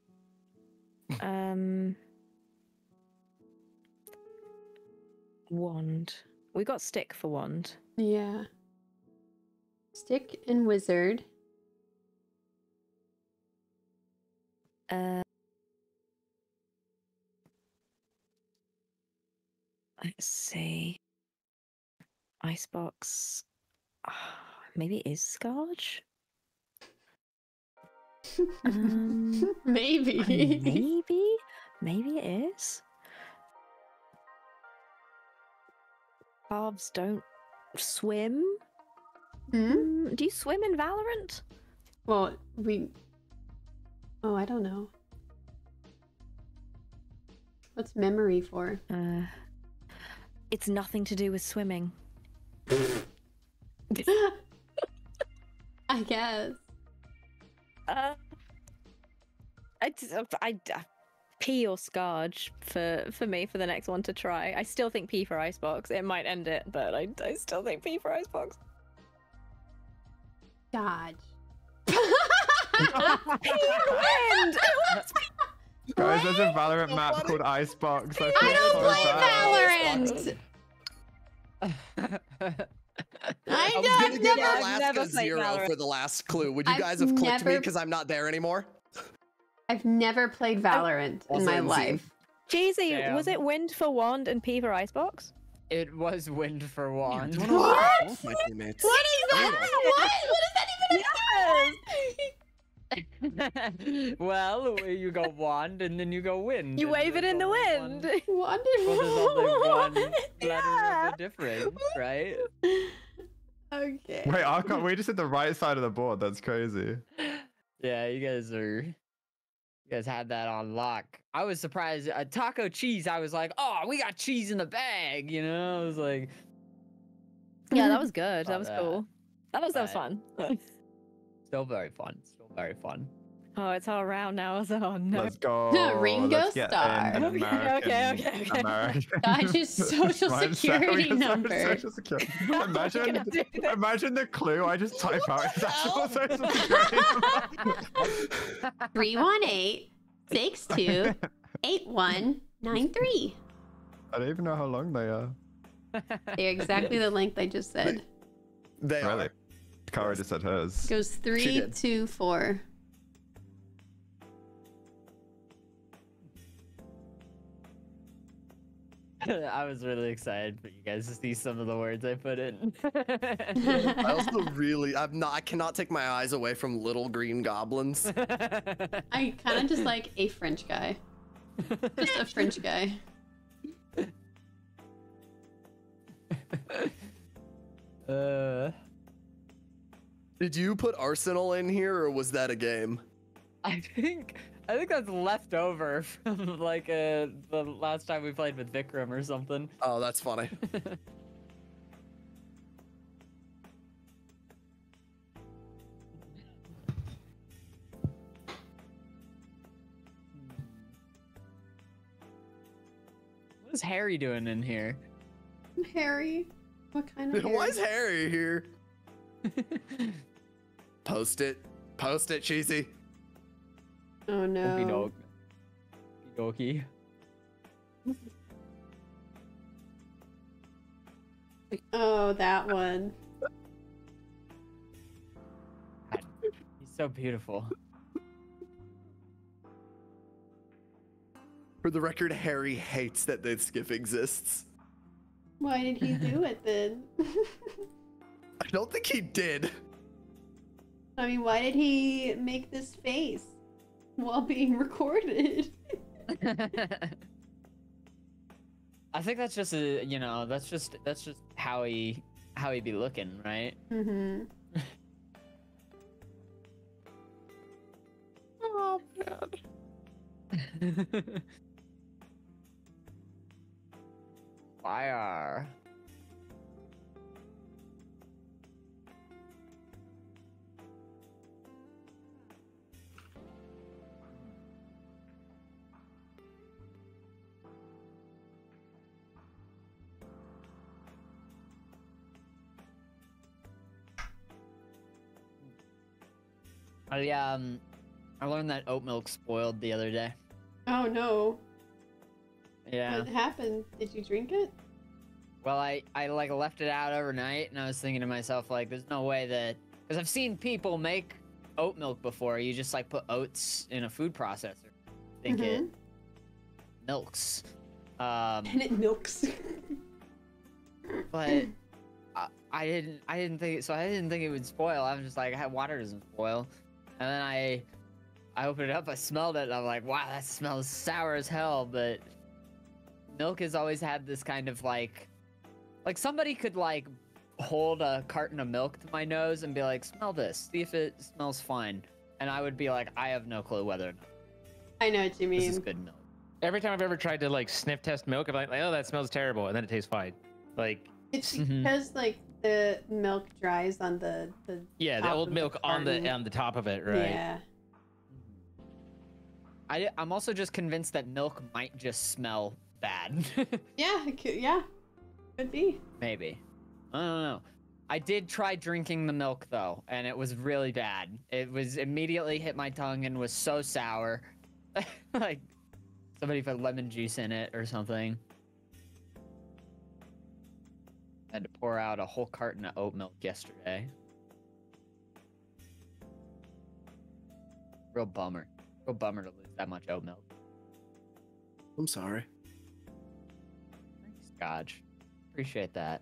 Um, wand. We got stick for wand. Yeah. Stick and wizard. Uh, let's see. Icebox. Ah, maybe it is Scarge? Um, Maybe. maybe? Maybe it is? Barbs don't swim? Hmm? Mm, Do you swim in Valorant? Well, we. Oh, I don't know. What's memory for? Uh, it's nothing to do with swimming. I guess. Uh, I, I, d- P or Scarge for for me for the next one to try. I still think P for Icebox. It might end it, but I, I still think P for Icebox. Dodge. Wind! Guys, there's a Valorant map funny. called Icebox. I, I don't play bad. Valorant. I I was don't gonna give never- Alaska never zero Valorant. for the last clue. Would you I've guys have clicked me because I'm not there anymore? I've never played Valorant in Also my insane. life. Cheesy, was it Wind for Wand and P for Icebox? It was wind for wand. Don't What? both my teammates. What is that? What? What does that even mean? well, you go wand and then you go wind. You wave it in the only wind. one- Wonderful. Well, there's only one Yeah. of the difference, right? Okay. Wait, I can't, we just hit the right side of the board. That's crazy. Yeah, you guys are. You guys had that on lock. I was surprised. Uh, taco cheese. I was like, oh, we got cheese in the bag. You know, I was like, Yeah, that was good. That was that. cool. That was that was fun. still very fun. Still very fun. Oh, it's all around now. So, oh no. Let's go. Ringo Let's get Starr. Okay, okay, okay, okay. American. Dodge's social Mindset. security We number. social security. Imagine, gonna do this? imagine the clue. I just type out his actual social security number. 318 62 8193. I don't even know how long they are. They're exactly the length I just said. They Really? are. Kara just said hers. Goes three, did. two, four. I was really excited for you guys to see some of the words I put in. I also really, I'm not. I cannot take my eyes away from little green goblins. I kind of just like a French guy. Just a French guy. uh, Did you put Arsenal in here, or was that a game? I think I think that's left over from like uh the last time we played with Vikram or something. Oh, that's funny. What is Harry doing in here? Harry. What kind of Why is Harry? Harry here? Post it. Post it, cheesy. Oh Okey no. doke. Okey Oh, that one. He's so beautiful. For the record, Harry hates that this skiff exists. Why did he do it then? I don't think he did. I mean, why did he make this face while being recorded? I think that's just a you know that's just that's just how he how he be looking, right? Mm-hmm. Oh man. Fire. I um I learned that oat milk spoiled the other day. Oh no. Yeah. What happened? Did you drink it? Well, I, I like left it out overnight, and I was thinking to myself, like, there's no way that because I've seen people make oat milk before. You just like put oats in a food processor, think it Mhm. milks. Um, And it milks. but I, I didn't I didn't think so. I didn't think it would spoil. I was just like, "Hey, water doesn't spoil. And then I I opened it up, I smelled it, and I'm like, wow, that smells sour as hell. But milk has always had this kind of like like somebody could like hold a carton of milk to my nose and be like, smell this, see if it smells fine. And I would be like, I have no clue whether or not I know what you mean. this is good milk. Every time I've ever tried to like sniff test milk, I'm like, oh, that smells terrible, and then it tastes fine. Like, It's Mhm. because like the milk dries on the the yeah, the old milk on the on the top of it, right? Yeah. I, I'm also just convinced that milk might just smell bad. Yeah, could, yeah, could be. Maybe. I don't know. I did try drinking the milk though, and it was really bad. It was immediately hit my tongue and was so sour. like somebody put lemon juice in it or something. Had to pour out a whole carton of oat milk yesterday. Real bummer. Real bummer to lose that much oat milk. I'm sorry. Thanks, Scotch. Appreciate that.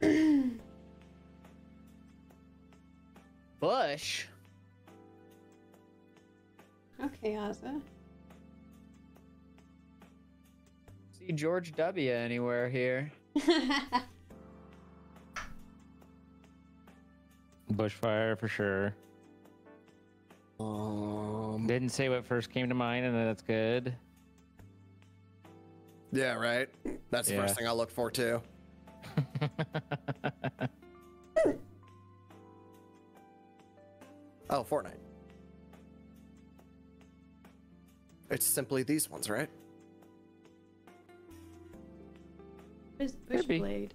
Bush. Okay, Ozza. See George W. anywhere here? Bushfire for sure. Um, Didn't say what first came to mind, and that's good. yeah, right. That's the Yeah. first thing I look for too. Oh, Fortnite. It's simply these ones, right? What is Could be. Bushblade?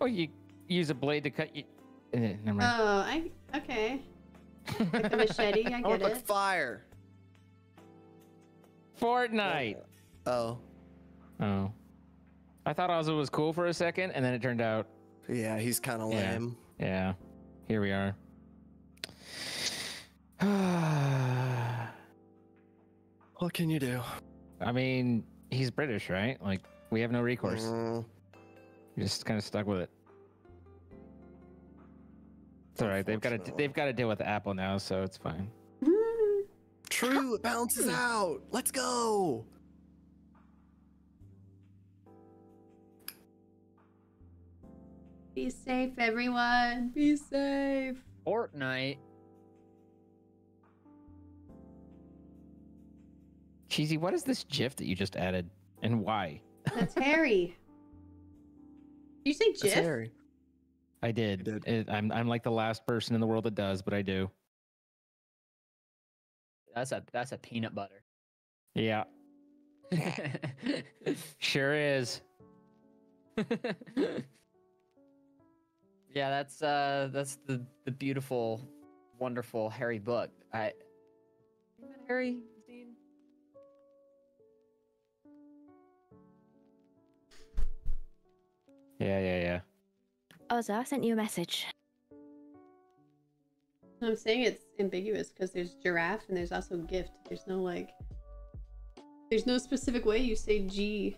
oh, you use a blade to cut you. Eh, never mind. Oh, I okay. Like the machete, I I get want it. like fire. Fortnite. Oh, Oh. I thought Ozzy was cool for a second, and then it turned out, yeah, he's kind of lame. Yeah. lame. yeah, here we are. What can you do? I mean, he's British, right? Like, we have no recourse. Mm, We're just kind of stuck with it. It's all right. They've got to they've got to deal with Apple now, so it's fine. true, it balances out. Let's go. Be safe, everyone. Be safe. Fortnite. Cheesy, what is this GIF that you just added, and why? That's Harry. Did you say That's Harry. I did. did. It, I'm I'm like the last person in the world that does, but I do. That's a that's a peanut butter. Yeah, sure is. yeah, that's uh that's the the beautiful, wonderful Harry book. I Harry Yeah, yeah, yeah. Ozza, I sent you a message. I'm saying it's ambiguous because there's giraffe and there's also gift. There's no like. There's no specific way you say G.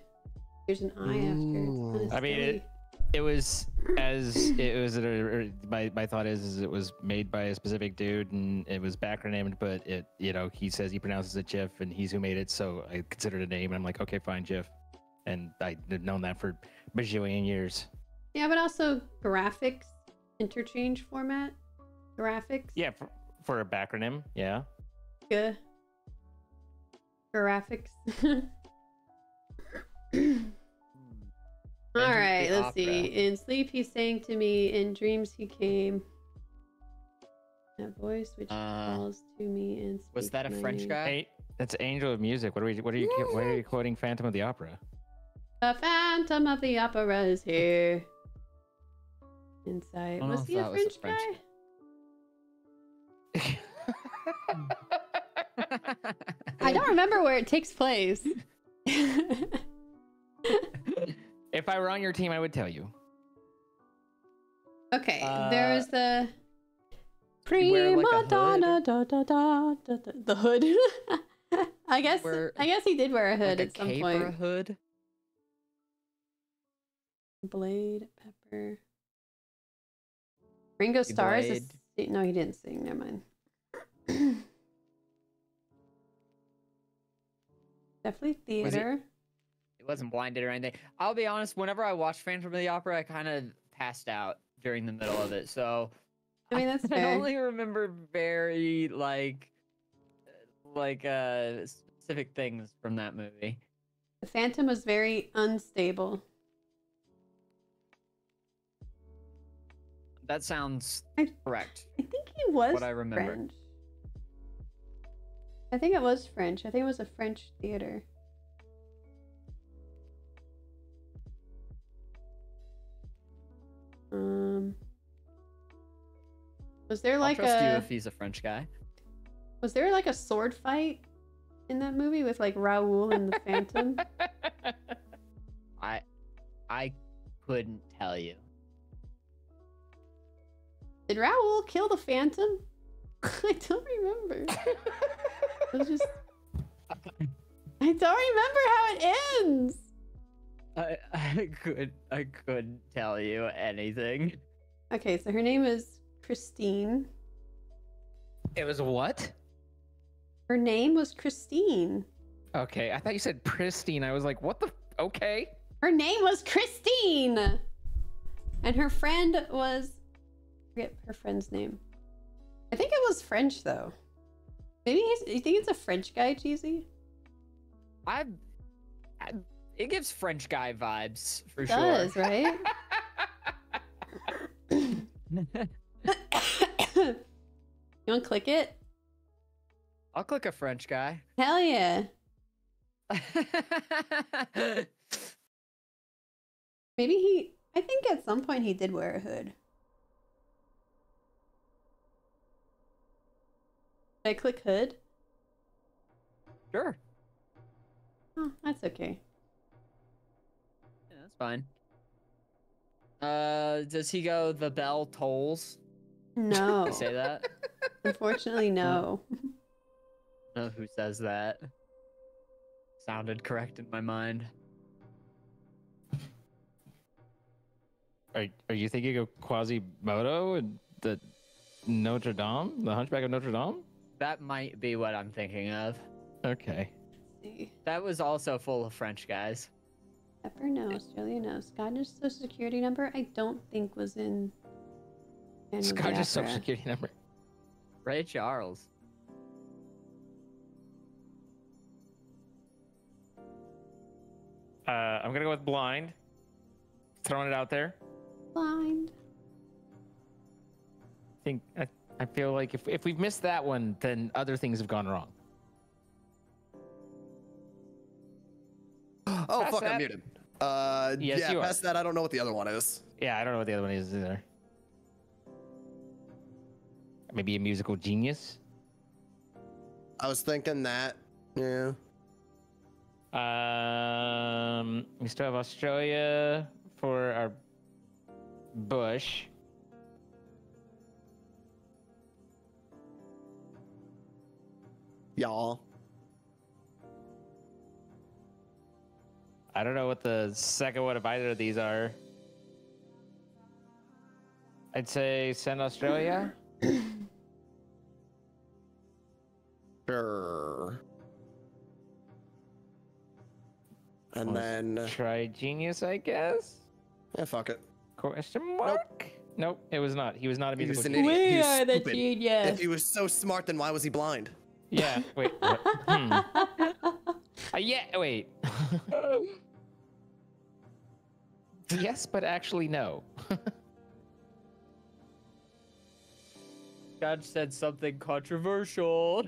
There's an I after. It's I mean, it, it was as it was. A, my my thought is, is it was made by a specific dude and it was backronymed, but it you know he says he pronounces it Jiff and he's who made it, so I considered a name. And I'm like, okay, fine, Jiff, and I've known that for bajillion years. Yeah, but also graphics interchange format. Graphics. Yeah, for, for a backronym, yeah. Good. Graphics. All Phantom of right, the let's see. In sleep, he sang to me. In dreams, he came. That voice which Uh, calls to me and Was that a French name. guy? Hey, that's Angel of Music. What are we? What are you? Why are you quoting Phantom of the Opera? The Phantom of the Opera is here. Inside. Was he a that was a French, French guy? I don't remember where it takes place. if I were on your team, I would tell you. okay, Uh, there was the he wear, like, prima hood donna or- da, da, da, da, da, the hood. I guess wear, I guess he did wear a hood like a at some cape point. or a hood? Blade, Pepper. Ringo Starr is a no, he didn't sing. Never mind. Definitely Was he- theater. It wasn't blinded or anything. I'll be honest. Whenever I watched Phantom of the Opera, I kind of passed out during the middle of it. So I mean, that's I fair. only remember very like like uh specific things from that movie. The Phantom was very unstable. That sounds I- correct. I think he was What I remember. French. I think it was French. I think it was a French theater. Um, was there like I'll trust you a if he's a French guy. was there like a sword fight in that movie with like Raoul and the Phantom? I I couldn't tell you. Did Raoul kill the Phantom? I don't remember. it was just I don't remember how it ends. I I could I couldn't tell you anything. Okay, so her name is Christine. It was what? Her name was Christine. Okay, I thought you said pristine. I was like, what the? Okay. Her name was Christine. And her friend was I forget her friend's name. I think it was French though. Maybe he's you think it's a French guy, Cheesy? I, I it gives French guy vibes for It sure. does, right? you wanna click it? I'll click a French guy. Hell yeah. Maybe he I think at some point he did wear a hood. Did I click hood? sure. Oh, that's okay. Yeah, that's fine. Uh, does he go? The bell tolls. No. Say that. Unfortunately, no. know who says that. Sounded correct in my mind. Are Are you thinking of Quasimodo and the Notre Dame, the Hunchback of Notre Dame? That might be what I'm thinking of. Okay. see. That was also full of French guys. Pepper no, Australia no. Scottish social security number I don't think was in Phantom of Scottish social security number. Ray Charles. Uh, I'm gonna go with blind. Throwing it out there. Blind. I think I, I feel like if if we've missed that one, then other things have gone wrong. Oh, Past fuck, that? I'm muted. Uh, Yes, yeah, you are. past that, I don't know what the other one is. Yeah, I don't know what the other one is either. Maybe a musical genius. I was thinking that. Yeah. Um, we still have Australia for our Bush. Y'all. I don't know what the second one of either of these are. I'd say send Australia. Sure. And then, Try genius, I guess. yeah, fuck it. Question mark? Nope. it was not. He was not a He was musical an genius. idiot. He We was are the stupid. If genius. he was so smart, then why was he blind? Yeah. Wait. Hmm. Uh, yeah. Wait. yes, but actually no. God said something controversial.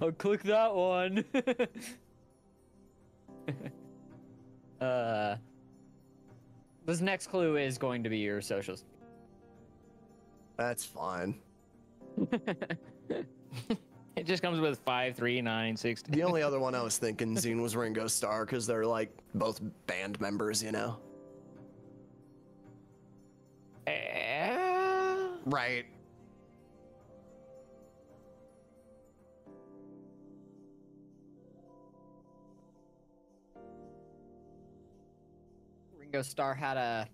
I'll click that one. uh, this next clue is going to be your socials. That's fine. it just comes with five, three, nine, six. The only other one I was thinking, Zine, was Ringo Starr, because they're like both band members, you know? Eh, Right. Ringo Starr had a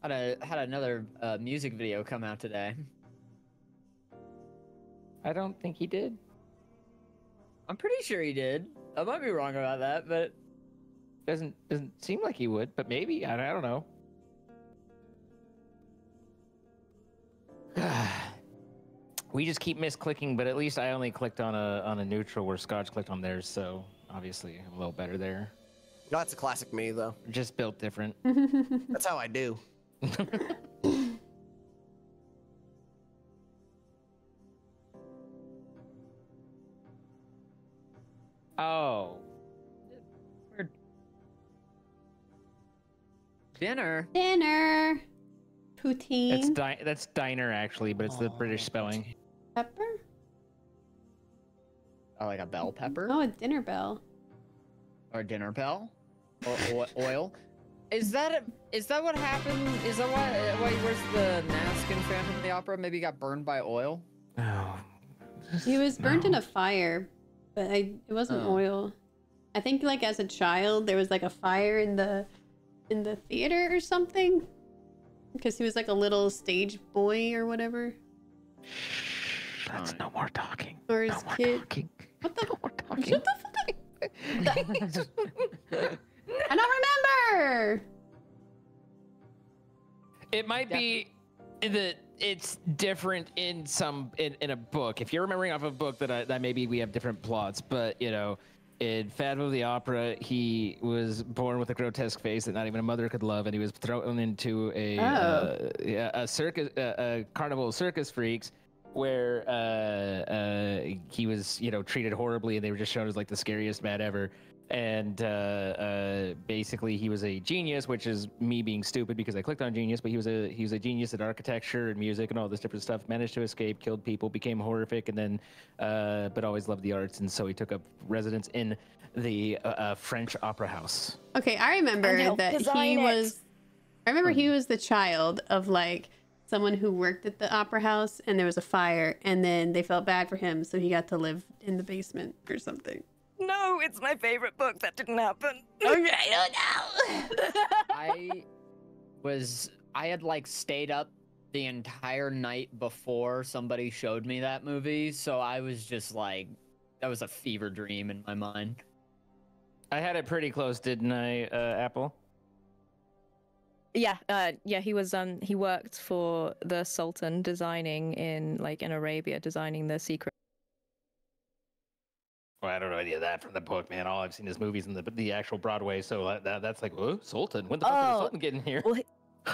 had a had another uh, music video come out today. I don't think he did. I'm pretty sure he did. I might be wrong about that, but Doesn't doesn't seem like he would, but maybe. I, I don't know. we just keep misclicking, but at least I only clicked on a on a neutral where Scotch clicked on theirs, so obviously I'm a little better there. No, That's a classic me, though. Just built different. That's how I do. Dinner. Dinner. That's Poutine. di- that's diner actually, but it's the British spelling. Pepper? Oh, like a bell pepper Oh, a dinner bell. or dinner bell or oil. Is that a, is that what happened? Is that why why he wears the mask in Phantom of the Opera? Maybe he got burned by oil. Oh. He was burnt in a fire, but I it wasn't Oh. oil. I think like as a child there was like a fire in the in the theater or something. Because he was like a little stage boy or whatever. That's no more talking. Or his No more kid. talking. What the No more talking. Shut the fuck up. I don't remember. It might be that it's different in some in, in a book. If you're remembering off of a book, that I, that maybe we have different plots. But you know, in Phantom of the Opera, he was born with a grotesque face that not even a mother could love, and he was thrown into a uh, a circus uh, a carnival of circus freaks. Where uh, uh, he was, you know, treated horribly, and they were just shown as like the scariest man ever and uh, uh, basically he was a genius, which is me being stupid because I clicked on genius. But he was a he was a genius at architecture and music and all this different stuff. Managed to escape, killed people, became horrific, and then uh, but always loved the arts, and so he took up residence in the uh, uh, French opera house. Okay, I remember And help that he it. was. I remember he was the child of like someone who worked at the opera house, and there was a fire, and then they felt bad for him, so he got to live in the basement or something. No, it's my favorite book. That didn't happen. Okay, I don't know. I was I had like stayed up the entire night before somebody showed me that movie, so I was just like that was a fever dream in my mind. I had it pretty close, didn't I, uh, Apple? Yeah, uh, yeah, he was um he worked for the Sultan designing in like in Arabia, designing the secret. Well, I don't know any of that from the book, man. All I've seen is movies and the the actual Broadway. So that, that that's like, oh, Sultan. When the fuck did Oh, Sultan get in here? Well,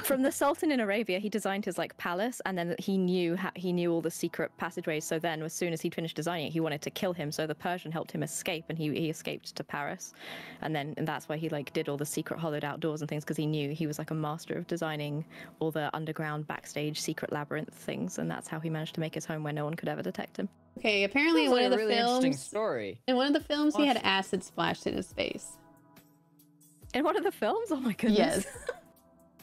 from the Sultan in Arabia, he designed his like palace, and then he knew ha- he knew all the secret passageways. So then, as soon as he'd finished designing it, he wanted to kill him. So the Persian helped him escape, and he he escaped to Paris, and then and that's why he like did all the secret hollowed out doors and things because he knew he was like a master of designing all the underground backstage secret labyrinth things, and that's how he managed to make his home where no one could ever detect him. Okay, apparently in one like of the really films, story. in one of the films, he had acid splashed in his face. In one of the films, oh my goodness! Yes.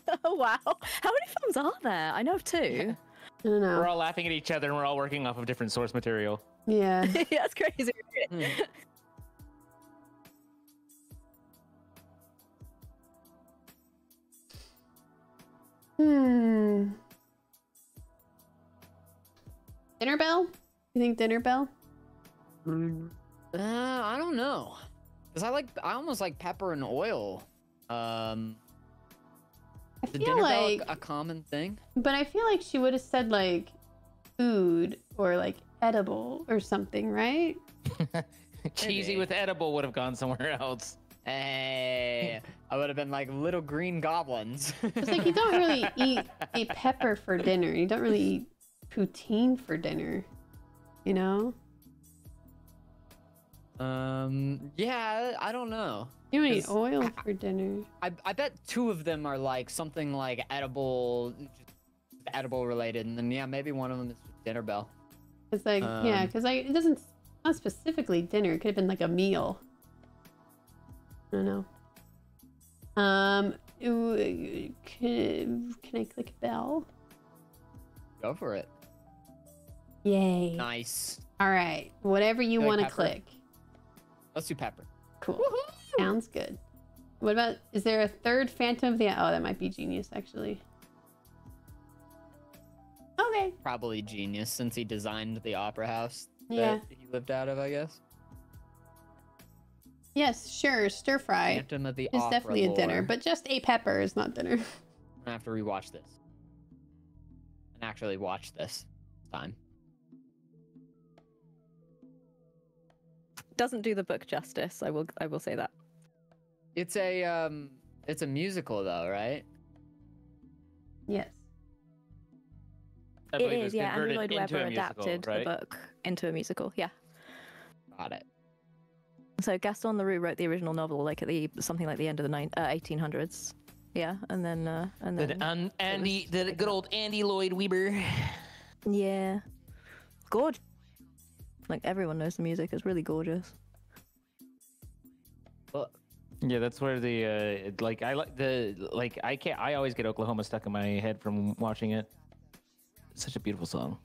oh wow! How many films are there? I know of two. I don't know. We're all laughing at each other and we're all working off of different source material. Yeah. yeah, that's crazy. Hmm. Hmm. Dinner bell? You think dinner bell? Uh, I don't know, cause I like I almost like pepper and oil. Um, I is the feel dinner bell a- like, a common thing? but I feel like she would have said like food or like edible or something, right? Cheesy with edible would have gone somewhere else. Hey, I would have been like little green goblins. It's like you don't really eat a pepper for dinner. You don't really eat poutine for dinner. You know? Um, yeah, I don't know. You don't eat 'Cause oil I- for dinner. I, I bet two of them are like something like edible, just edible related, and then yeah, maybe one of them is dinner bell. It's like yeah, Um, because like it doesn't not specifically dinner. It could have been like a meal. I don't know. Um, can, can I click bell? Go for it. Yay! Nice. All right, whatever you want to click. Let's do pepper. Cool. Sounds good. What about? Is there a third Phantom of the? Oh, that might be genius actually. Okay. Probably genius since he designed the opera house Yeah. that he lived out of, I guess. Yes, sure. Stir fry Phantom of the is Opera definitely a dinner, but just a pepper is not dinner. I'm gonna have to rewatch this. And actually watch this time. Doesn't do the book justice. I will. I will say that. It's a um it's a musical though, right? yes. I It it's Yeah, Andrew Lloyd into Webber musical, adapted right? the book into a musical. Yeah. Got it. So Gaston Leroux wrote the original novel like at the something like the end of the nine, uh, 1800s. Yeah, and then uh, and The, then um, Andy, the good old Andy Lloyd Webber. yeah, gorgeous. Like everyone knows the music is really gorgeous. Well, Yeah, that's where the uh, like I like the like I can't I always get Oklahoma stuck in my head from watching it. It's such a beautiful song.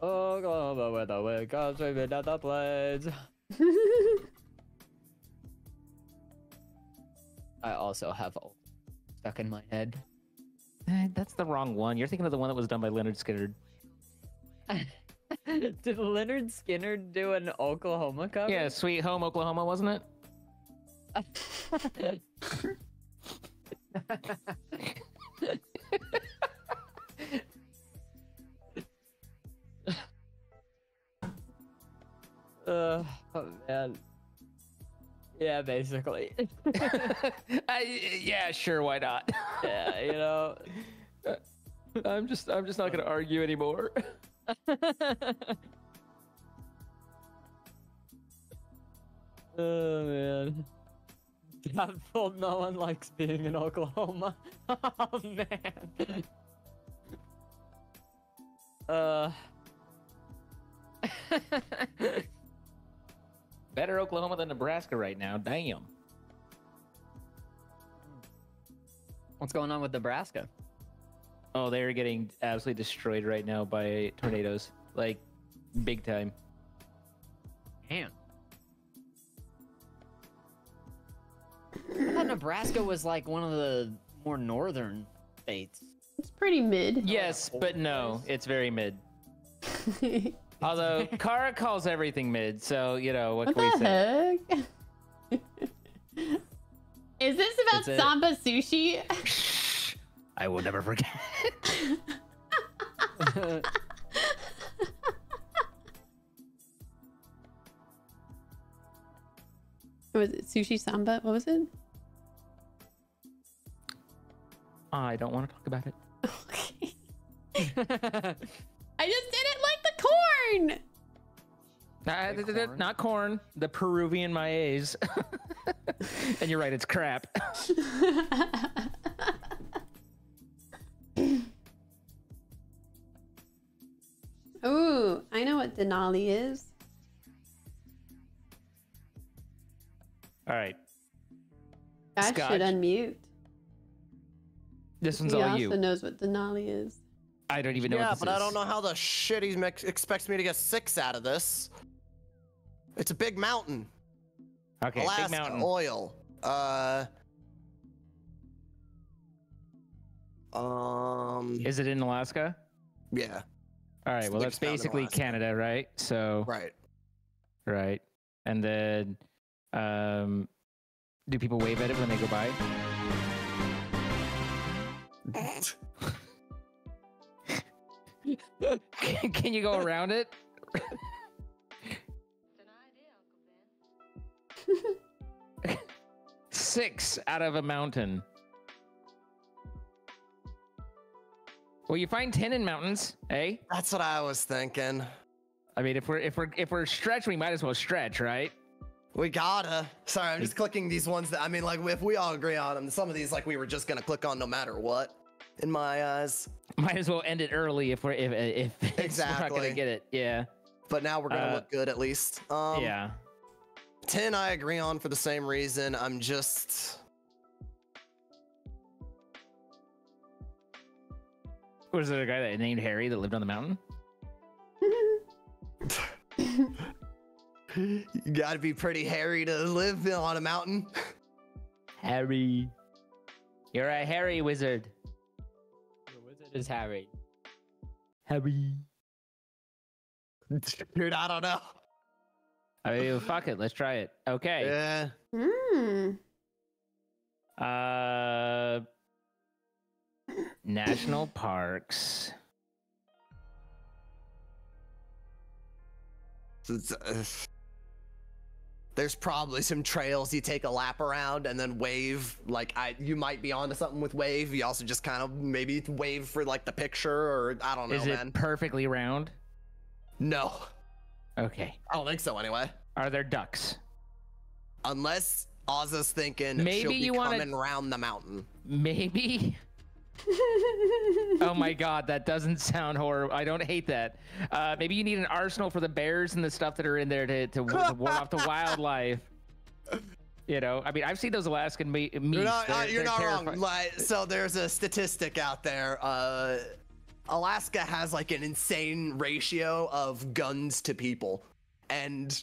Oklahoma where the wind comes sweeping down the plains. I also have stuck in my head. Eh, that's the wrong one. You're thinking of the one that was done by Lynyrd Skynyrd. Did Lynyrd Skynyrd do an Oklahoma cover? Yeah, Sweet Home Oklahoma, wasn't it? Uh, oh man. Yeah, basically. I, yeah, sure, why not? yeah, you know. I'm just I'm just not gonna argue anymore. oh man. Doubtful no one likes being in Oklahoma. oh man. Uh Better Oklahoma than Nebraska right now. Damn. What's going on with Nebraska? Oh, they're getting absolutely destroyed right now by tornadoes. Like, big time. Man. I thought Nebraska was like one of the more northern states. It's pretty mid. Yes, but no, it's very mid. Although Kara calls everything mid, so you know what, What can we say? the heck? Is this about It's a- Samba sushi? I will never forget. Was it sushi samba? What was it? I don't want to talk about it. Okay. I just didn't like the corn. Uh, th- th- th- not corn, the Peruvian maize. and you're right, it's crap. Ooh, I know what Denali is. All right, I Scotch. should unmute. this one's he all also knows what Denali is. I don't even know yeah, what this but is. I don't know how the shit he expects me to get six out of this. It's a big mountain. Okay, Alaska, big mountain. oil. Uh. Um. Is it in Alaska? Yeah. All right, It's well that's biggest mountain in basically Canada, right? So Right. right, and then um, do people wave at it when they go by? Can- you go around it? Six out of a mountain. Well, you find ten in mountains, eh? That's what I was thinking. I mean, if we're if we're if we're stretched, we might as well stretch, right? We gotta. Sorry, I'm just clicking these ones that I mean, like if we all agree on them, some of these like we were just gonna click on no matter what. In my eyes, Might as well end it early if we're if if if we're not gonna get it. Yeah. but now we're gonna Uh, look good at least. Um, yeah. Ten, I agree on for the same reason. I'm just. Was there a guy that named Harry that lived on the mountain? You gotta be pretty hairy to live on a mountain. Harry. You're a hairy wizard. The wizard is Harry. Harry. Dude, I don't know. I mean, fuck it. Let's try it. Okay. Yeah. Hmm. Uh. National parks. It's, uh, There's probably some trails you take a lap around and then wave. Like I, you might be onto something with wave. You also just kind of maybe wave for like the picture, or I don't know, Is it man. perfectly round? No, Okay. I don't think so. Anyway, Are there ducks? unless Ozza's thinking Maybe she'll be you wanna- coming round the mountain. Maybe. oh my god, that doesn't sound horrible. I don't hate that. Uh, maybe you need an arsenal for the bears and the stuff that are in there to, to, to ward off the wildlife. You know, I mean, I've seen those Alaskan me- meats. You're not, uh, They're- you're they're not wrong. Like, so there's a statistic out there. Uh, Alaska has like an insane ratio of guns to people, and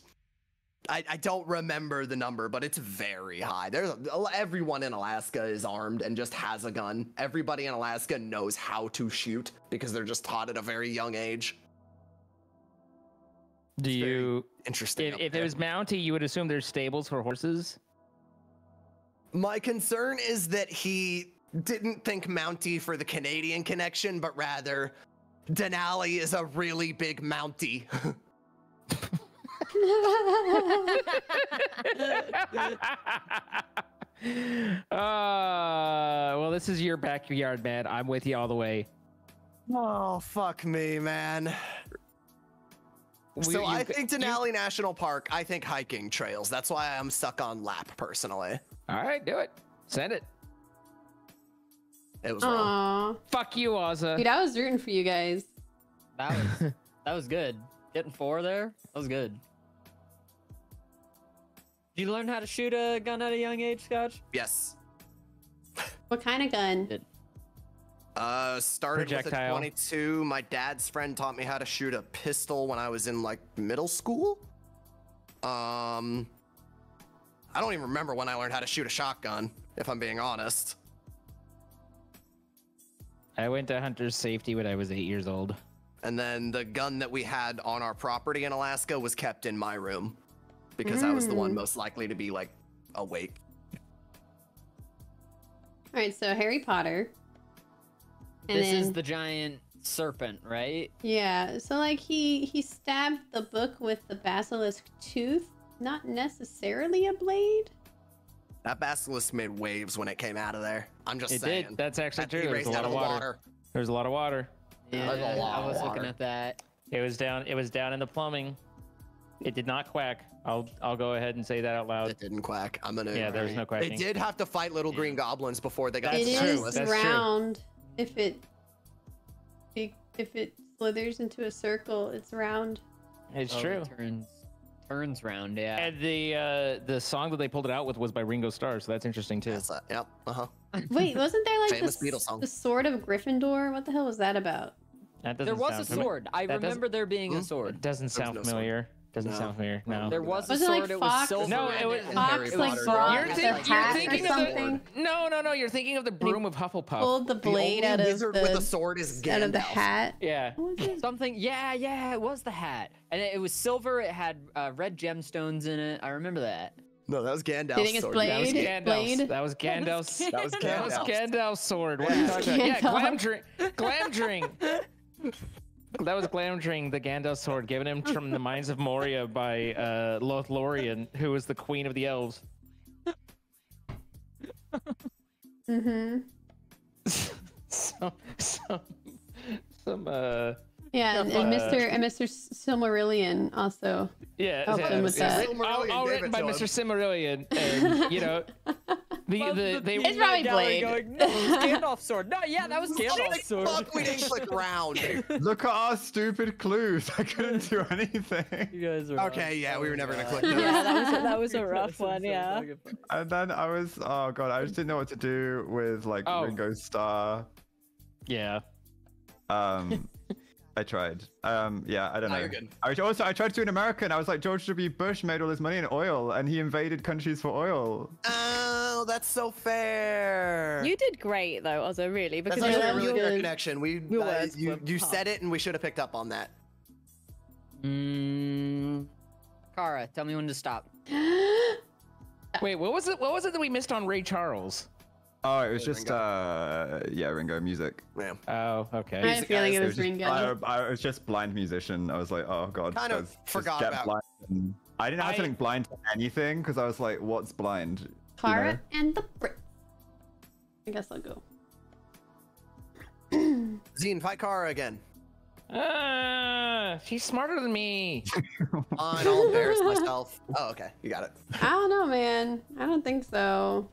I, I don't remember the number, but it's very high. There's everyone in Alaska is armed and just has a gun. Everybody in Alaska knows how to shoot because they're just taught at a very young age. Do very you? Interesting. If, if it was Mountie, you would assume there's stables for horses. My concern is that he didn't think Mountie for the Canadian connection, but rather Denali is a really big Mountie. uh, well, this is your backyard, man. I'm with you all the way. oh, fuck me, man. so you- I think Denali National Park, I think hiking trails. That's why I'm stuck on lap personally. All right, do it. Send it. It was wrong. Fuck you, Ozza. Dude, I was rooting for you guys. That was that was good. Getting four there, that was good. Did you learn how to shoot a gun at a young age, Scotch? Yes. What kind of gun? Uh, started with a Projectile. 22. My dad's friend taught me how to shoot a pistol when I was in like middle school. Um, I don't even remember when I learned how to shoot a shotgun, if I'm being honest. I went to hunter's safety when I was eight years old. And then the gun that we had on our property in Alaska was kept in my room because I was the one Mm. most likely to be like awake. All right, so Harry Potter. And this is the giant serpent, right? Yeah, so like he he stabbed the book with the basilisk tooth, not necessarily a blade. That basilisk made waves when it came out of there. I'm just It saying. did. That's actually That true. thing There's a lot of of water. water. There's a lot of water. Yeah, a lot I of was looking at that. It was down. It was down in the plumbing. It did not quack. I'll I'll go ahead and say that out loud. It didn't quack. I'm gonna. Yeah, there's no They did have to fight little green goblins before they got That's It to the is true. basilisk. That's true. round. If it if if it slithers into a circle, it's round. It's Oh, true. it Turns turns round, yeah. And the uh, the song that they pulled it out with was by Ringo Starr, so that's interesting too. That's it. Yep. Uh huh. Wait, wasn't there like Famous the, Beatles song. the sword of Gryffindor? What the hell was that about? That there doesn't was sound a fami- sword. I that remember there being Hmm? a sword. It doesn't sound no sword. Familiar. Doesn't No. sound familiar. No. No. There was a Was it like sword. it Fox? was silver. No, it was- Fox like Potter brought You're, did. think- Like, you're thinking of the no, no, no. You're thinking of the broom of Hufflepuff. Pulled the The blade only out of wizard the, with the sword is Gandalf. out of the hat. Yeah. What was it? Something, yeah, yeah, it was the hat, and it, it was silver. It had uh, red gemstones in it. I remember that. No, that was Gandalf's Do you think it's sword. Blade? That was Gandalf's. Blade? That was Gandalf's. That was That was Gandalf's. Gandalf's sword. What are you talking about? Yeah, Gandalf. Glamdring. Glamdring. That was Glamdring, the Gandalf sword, given him from the Mines of Moria by uh, Lothlorien, who was the queen of the elves. Mm-hmm. some, some, some, uh, Yeah, and, and Mr. and Mr. Silmarillion also. yeah, Helped yeah, him with yeah, that. all, all written by Mr. him. Silmarillion, and you know, the, the they It's probably Galley Blade. Going, no, it was Gandalf's sword. No, yeah, that was Like, Gandalf's sword. fuck, we didn't click round. Look at our stupid clues. I couldn't do anything. You guys are Okay, yeah, we were never gonna click Yeah, that was a, that was a rough one. Yeah. And then I was, oh god, I just didn't know what to do with like Oh. Ringo Starr. yeah. Um, I tried. Um, yeah, I don't No, know. you're good. I also I tried to do an American. I was like George W. Bush made all his money in oil, and he invaded countries for oil. Oh, that's so fair. You did great though, Ozzo. Really, that's because actually Yeah, a really you connection. We Your uh, words you you said it, and we should have picked up on that. Mm, Kara, tell me when to stop. Wait, what was it? What was it that we missed on Ray Charles? Oh, it was just Ringo. uh, yeah, Ringo music. Yeah. Oh, okay. I had a feeling it It was just- Ringo. I, I was just blind musician. I was like, oh god. Kind of let's forgot get about- blind I didn't have I- something blind to anything because I was like, what's blind? You know? and the Brit. I guess I'll go. Zine, fight Kara again. Ah, she's smarter than me. Fine, I'll embarrass myself. Oh, okay. You got it. I don't know, man. I don't think so.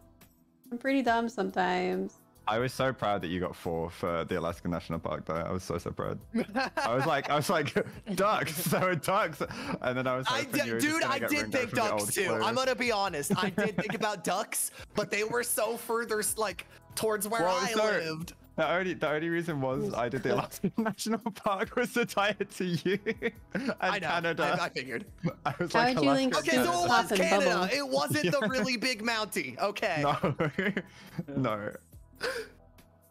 I'm pretty dumb sometimes. I was so proud that you got four for the Alaska National Park. Though I was so so proud. I was like, I was like, ducks. There were ducks, and then I was I hoping d- you were just dude, I did think ducks old too. I'm gonna be honest. I did think about ducks, but they were so further like towards where Well, I so- lived. The only the only reason was I did the Alaska National Park was to tie it to you and I know. Canada. I, I figured. I was How like, would you link Okay, so it was Canada. bubble. It wasn't the really big Mountie. Okay. No, no.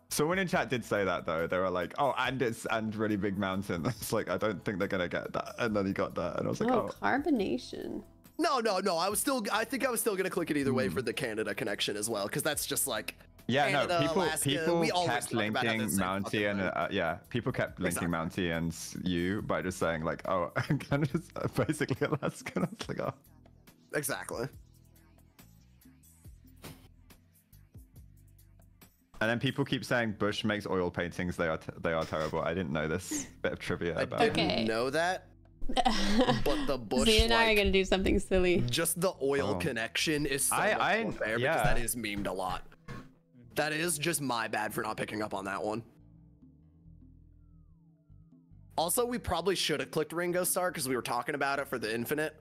Someone in chat did say that though. They were like, "Oh, and it's and really big mountain." It's like I don't think they're gonna get that, and then he got that, and I was like, Oh, "Oh, carbonation. No, no, no. I was still. I think I was still gonna click it either way hmm. for the Canada connection as well, because that's just like. Yeah." Canada, no, people Alaska, people we kept talk about how linking the same fucking Mountie and uh, yeah, people kept linking Exactly. Mountie and you by just saying like, "Oh, Canada's basically Alaska." And I was like, "Oh." Exactly. And then people keep saying Bush makes oil paintings. They are t- they are terrible. I didn't know this bit of trivia I about. didn't. Okay. know that, but the bush. Zane and I are like, gonna do something silly. Just the oil Oh. connection is so I- I- fair yeah. because that is memed a lot. That is just my bad for not picking up on that one. Also, we probably should have clicked Ringo Starr because we were talking about it for the Infinite.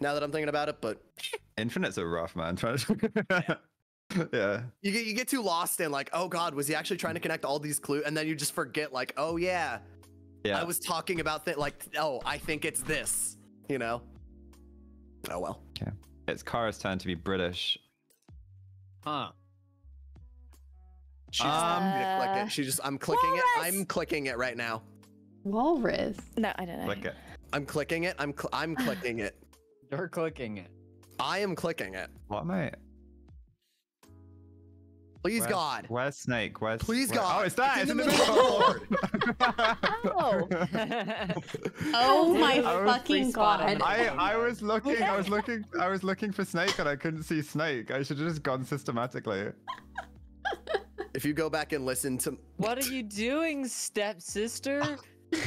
Now that I'm thinking about it, but Infinite's a rough man. Yeah. you get you get too lost in like, oh god, was he actually trying to connect all these clues? And then you just forget like, oh yeah, Yeah. I was talking about that. Like, oh, I think it's this. You know. Oh well. It's Kara's turn to be British. Huh. She's Um, I'm gonna click it. She just I'm clicking it. I'm clicking it right now. Walrus. No, I don't know. Click it. I'm clicking it. I'm cl- I'm clicking it. You're clicking it. I am clicking it. What, mate? Please Where's- God. West Snake? Where's Please, where- God. Oh, it's that. It's It's, in in the the Oh. middle. Oh my fucking god. I I was looking. I was looking. I was looking for Snake and I couldn't see Snake. I should have just gone systematically. If you go back and listen to what are you doing, stepsister?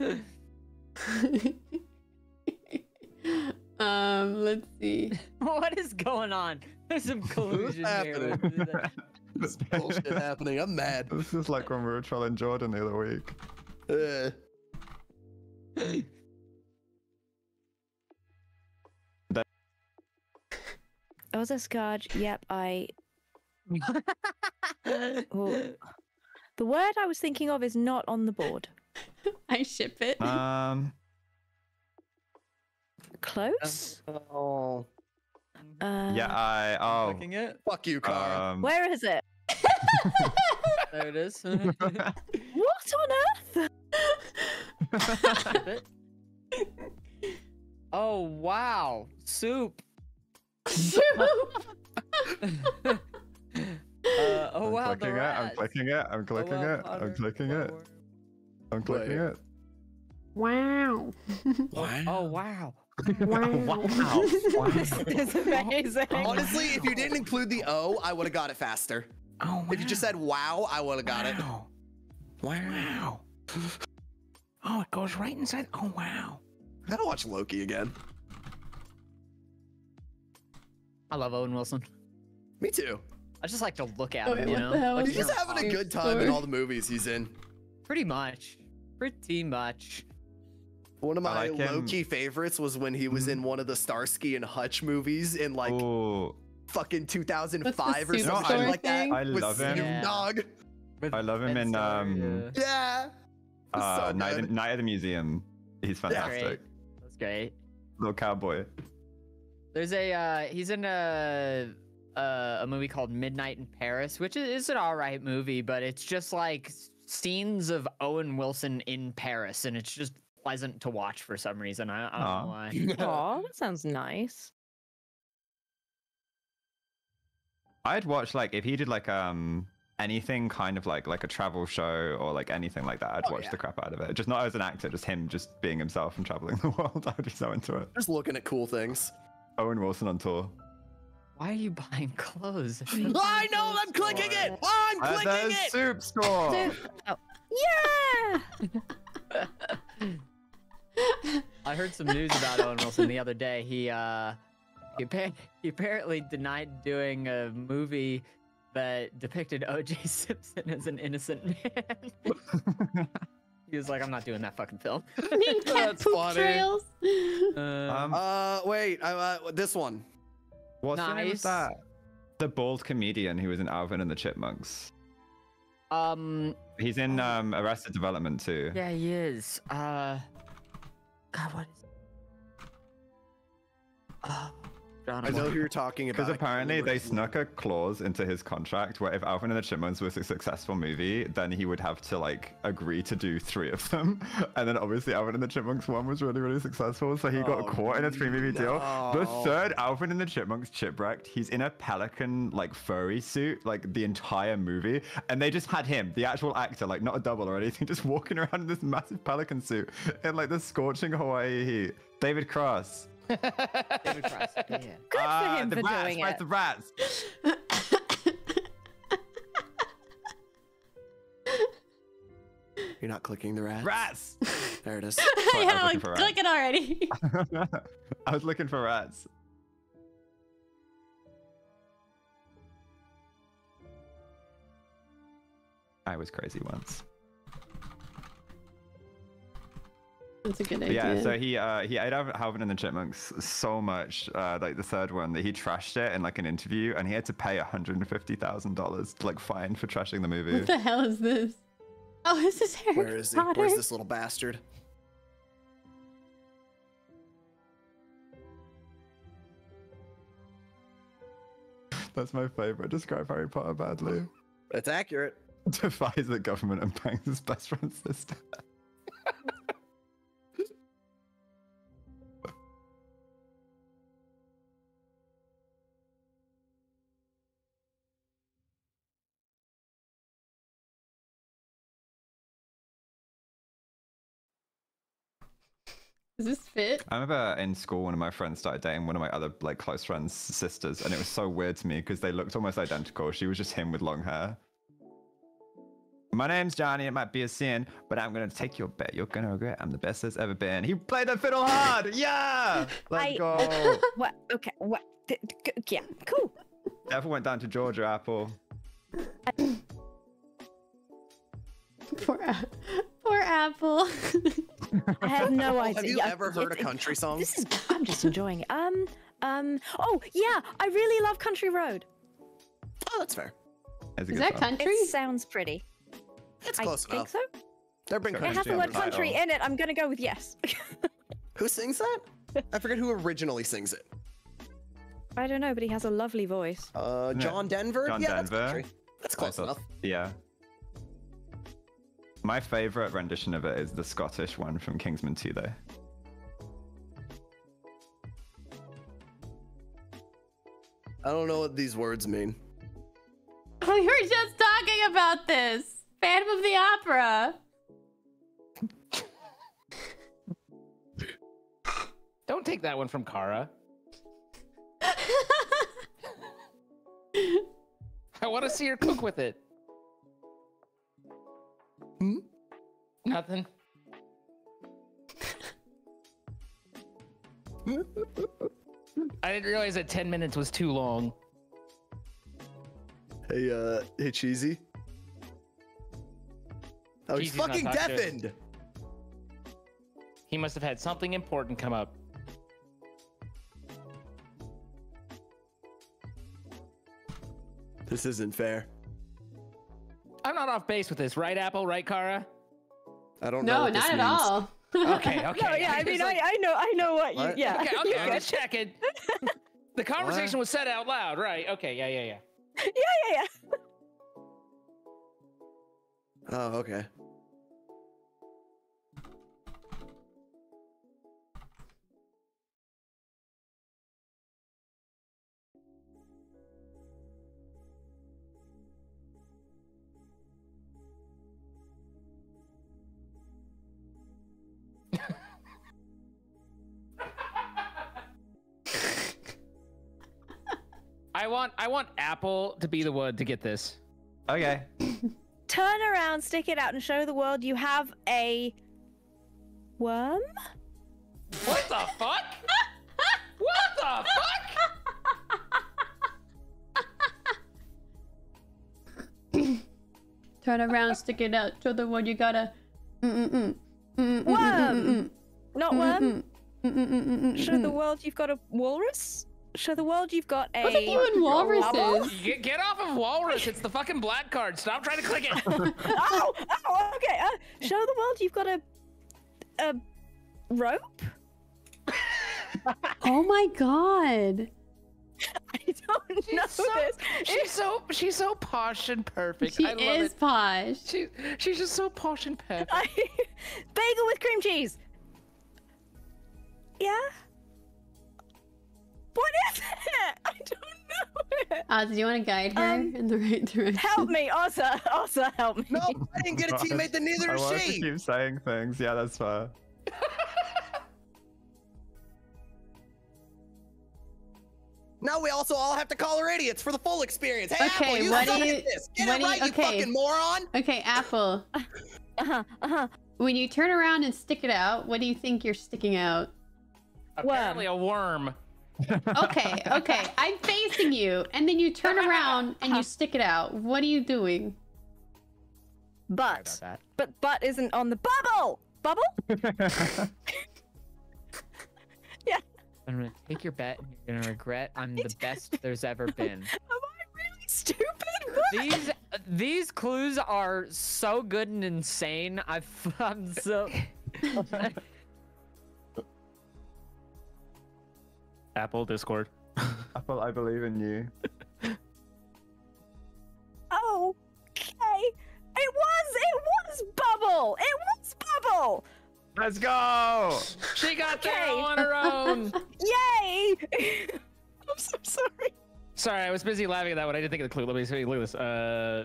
um, let's see. what is going on? There's some collusion here. with- this bullshit happening, I'm mad. This is like when we were trolling Jordan the other week. Uh, Ozza Scarge, yep, I. Well, the word I was thinking of is not on the board. I ship it. Um. Close? oh, Uh, Yeah. I. Oh. Clicking it. fuck you, Kara. Um. Where is it? There it is. What on earth? oh wow, soup. Uh, oh I'm wow, the clicking it. I'm clicking it. I'm Oh, clicking wow, it. Potter, I'm clicking it. I'm clicking Wait. it. wow. wow. Oh wow. Wow. it's amazing. Honestly, if you didn't include the O, I would have got it faster. Oh, If you just said wow, I would have got it. wow. Wow. Oh, it goes right inside. Oh, wow. I gotta watch Loki again. I love Owen Wilson. Me too. I just like to look at Oh, him, you know. Like, He's just having a good time in all the movies he's in. Pretty much. Pretty much. One of my like low-key favorites was when he was in one of the Starsky and Hutch movies in like Ooh. fucking 2005 or something Store like that. thing? I with love him. Snoop Yeah. Dogg. I love him in um. yeah. Yeah. Uh, so Night, at- Night at the Museum. He's That's fantastic. great. That's great. Little cowboy. There's a uh he's in a uh, a movie called Midnight in Paris, which is, is an alright movie, but it's just like scenes of Owen Wilson in Paris, and it's just pleasant to watch for some reason. I, I don't Aw. know why. Aw, that sounds nice. I'd watch like if he did like um anything kind of like like a travel show or like anything like that. I'd Oh, watch yeah. the crap out of it. Just not as an actor, just him just being himself and traveling the world. I would be so into it. Just looking at cool things. Owen Wilson on tour. Why are you buying clothes? I know. I'm clicking it. I'm At clicking the it. soup store. Oh. Yeah! I heard some news about Owen Wilson the other day. He uh, he, appa- he apparently denied doing a movie that depicted O.J. Simpson as an innocent man. he was like, "I'm not doing that fucking film." mean cat That's poop funny. trails. Uh, Um, Uh, wait. I, uh, this one. what's the name of that? The bald comedian who was in Alvin and the Chipmunks. um, He's in um, Arrested Development too. yeah, he is. Uh, God, what is? Oh, God, I know who you're talking about. Because apparently they his snuck a clause into his contract where if Alvin and the Chipmunks was a successful movie, then he would have to like agree to do three of them. And then obviously Alvin and the Chipmunks one was really really successful, so he got Oh, caught in a three movie deal. The third Alvin and the Chipmunks chipwrecked, he's in a pelican like furry suit like the entire movie, and they just had him, the actual actor, like not a double or anything, just walking around in this massive pelican suit in like the scorching Hawaii heat. David Cross. David Cross. Yeah. Good for Ah, him the for rats, doing where's it. the rats? You're not clicking the rat. Rats! There it is. Sorry, I was yeah, looking for click it already. I was looking for rats. I was crazy once. That's a good But idea. yeah, so he uh, he ate Alvin Alvin and the Chipmunks so much, uh, like the third one, that he trashed it in like an interview, and he had to pay hundred and fifty thousand dollars like fine for trashing the movie. What the hell is this? Oh, this is Harry Where is he? Potter. Where's this little bastard? That's my favorite. Describe Harry Potter badly. It's accurate. Defies the government and bangs his best friend's sister. Does this fit? I remember in school, one of my friends started dating one of my other like close friends' sisters, and it was so weird to me because they looked almost identical. She was just him with long hair. My name's Johnny. It might be a sin, but I'm gonna take your bet. You're gonna regret. I'm the best there's ever been. He played the fiddle hard. Yeah, let's I- go. What? Okay. What? D- d- g- Yeah. Cool. Never went down to Georgia Apple. Poor, A- poor Apple. I have no idea. Have you Yeah, ever heard a it- it- country song? This is. I'm just enjoying it. Um. Um. Oh yeah, I really love Country Road. Oh, that's fair. It's a is good that song. country? It sounds pretty. It's I close think enough. so. There been It It has the word on the singers. country in it. I'm gonna go with yes. Who sings that? I forget who originally sings it. I don't know, but he has a lovely voice. Uh, John Denver. John yeah, that's Denver. country. That's close thought- enough. Yeah. My favorite rendition of it is the Scottish one from Kingsman 2, though. I don't know what these words mean. Oh, we were just talking about this. Phantom of the Opera. Don't take that one from Kara. I want to see her cook with it. Hmm? Nothing. I didn't realize that 10 minutes was too long. Hey, uh, hey, cheesy. Oh, he's Cheesy's not fucking talking to us. deafened. He must have had something important come up. This isn't fair. I'm not off base with this, right, Apple? Right, Kara? I don't know. no, what this not at means. all. Okay, okay. No, yeah, I just mean, like- I, I know, I know what you. Yeah. Okay, you're okay, I'm good. just checking. The conversation was said out loud, right? Okay, yeah, yeah, yeah. Yeah, yeah, yeah. Oh, okay. Want I want Apple to be the one to get this. Okay. Turn around, stick it out, and show the world you have a worm. What the fuck? what the fuck? Turn around, stick it out. Show the world you gotta. Mm-mm-mm. Mm-mm-mm-mm-mm. Worm. Not worm. Show the world you've got a walrus. Show the world you've got a. What's with you and walruses? Get, get off of Walrus. It's the fucking black card. Stop trying to click it. oh, oh, okay. Uh, show the world you've got a a rope. Oh my god. I don't know so, this. she's so she's so posh and perfect. She I love is it. posh. She, she's just so posh and perfect. I, bagel with cream cheese. Yeah. What is it? I don't know it. Oz, do you want to guide her Um, in the right direction? Help me, Ozza. Ozza, help me. No, I didn't get a teammate that neither I is wanted to keep saying things. Yeah, that's fair. Now we also all have to call her idiots for the full experience. Hey, Okay, Apple, you what do suck you- this. Get what it do you- right, you okay. fucking moron. Okay, Apple. Uh huh. Uh huh. When you turn around and stick it out, what do you think you're sticking out? Apparently a worm. Okay, okay. I'm facing you, and then you turn around and you stick it out. What are you doing? But but but isn't on the bubble. Bubble? Yeah. I'm gonna take your bet and you're gonna regret I'm the best there's ever been. Am I really stupid? What? These these clues are so good and insane. I've I'm so Apple Discord. Apple, I believe in you. Oh, okay. It was. It was bubble. It was bubble. Let's go. She got there Okay. on her own. Yay! I'm so sorry. Sorry, I was busy laughing at that one. I didn't think of the clue. Let me see. Look at this. Uh,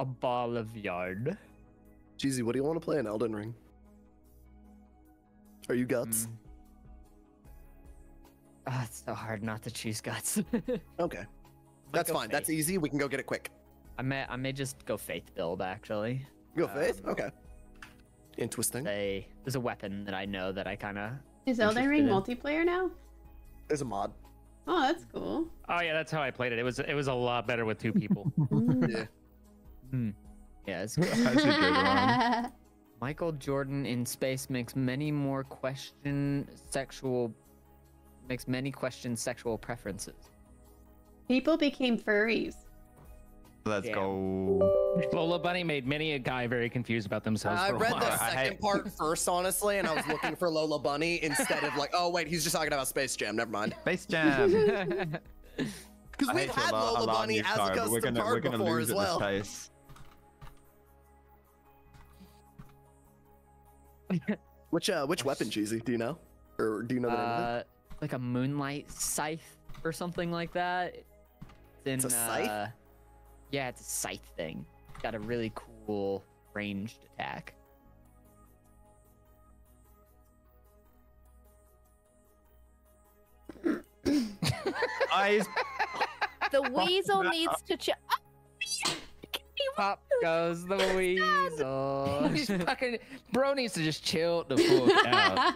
a ball of yarn. Cheesy, what do you want to play in Elden Ring? Are you guts? Mm. Ah, it's so hard not to choose guts. Okay, that's go fine. That's easy. We can go get it quick. I may I may just go faith build actually. Go Faith. Um, Okay. Interesting. They there's a weapon that I know that I kind of Is Elden Ring Interested multiplayer now? There's a mod. Oh, that's cool. oh yeah, that's how I played it. It was it was a lot better with two people. Yeah. Hmm. yeah. It's good. Michael Jordan in space makes many more question sexual makes many question sexual preferences. People became furries. Let's Damn. go. Lola Bunny made many a guy very confused about themselves. I for a read while. the I second part first, honestly, and I was looking for Lola Bunny instead of like, oh wait, he's just talking about Space Jam. Never mind. Space Jam. Because we've had allow- Lola Bunny as a card, custom we're gonna, card before lose as at well. Which uh, which weapon, Cheesy? Do you know, or do you know the name of it? uh, like a moonlight scythe or something like that. It's, in, It's a scythe? uh, yeah, it's a scythe thing. Got a really cool ranged attack. Eyes. The weasel needs to ch- Pop goes the weasel. He's fucking bro needs to just chill the fuck out.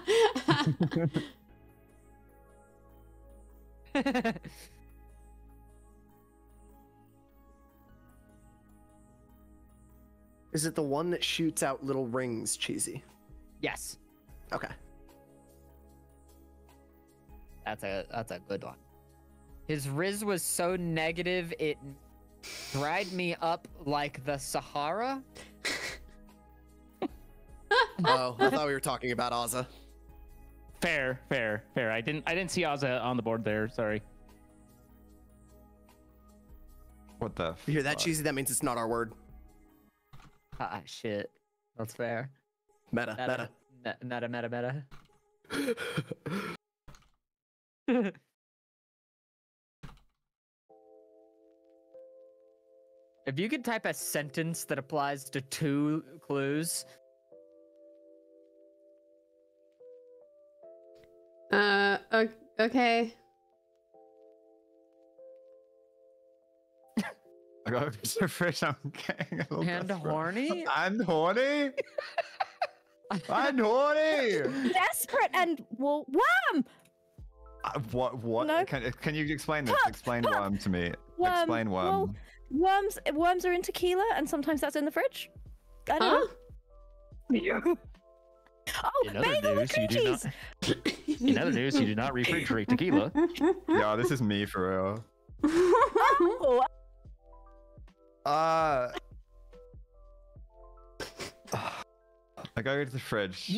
Is it the one that shoots out little rings, Cheesy? yes, Okay. that's a that's a good one. His riz was so negative it dried me up like the Sahara. Oh, I thought we were talking about Ozza. fair, fair, fair. I didn't I didn't see Ozza on the board there. Sorry. What the? You hear that. Cheesy? That means it's not our word. Ah, shit. That's fair. Meta, Meta, meta. meta, meta, meta. If you could type a sentence that applies to two clues, Uh, okay. I got so fresh. I'm getting a little and desperate. horny. And horny. and horny. Desperate and well, worm. Uh, what? What? No. Can, can you explain this? Pup, explain pup. worm to me. Worm, Explain worm. well, Worms, worms are in tequila, and sometimes that's in the fridge. I don't know. Oh, In other bagel news, you do not. In other news, you do not refrigerate tequila. yeah, this is me for real. Oh, Uh. I gotta go to the fridge.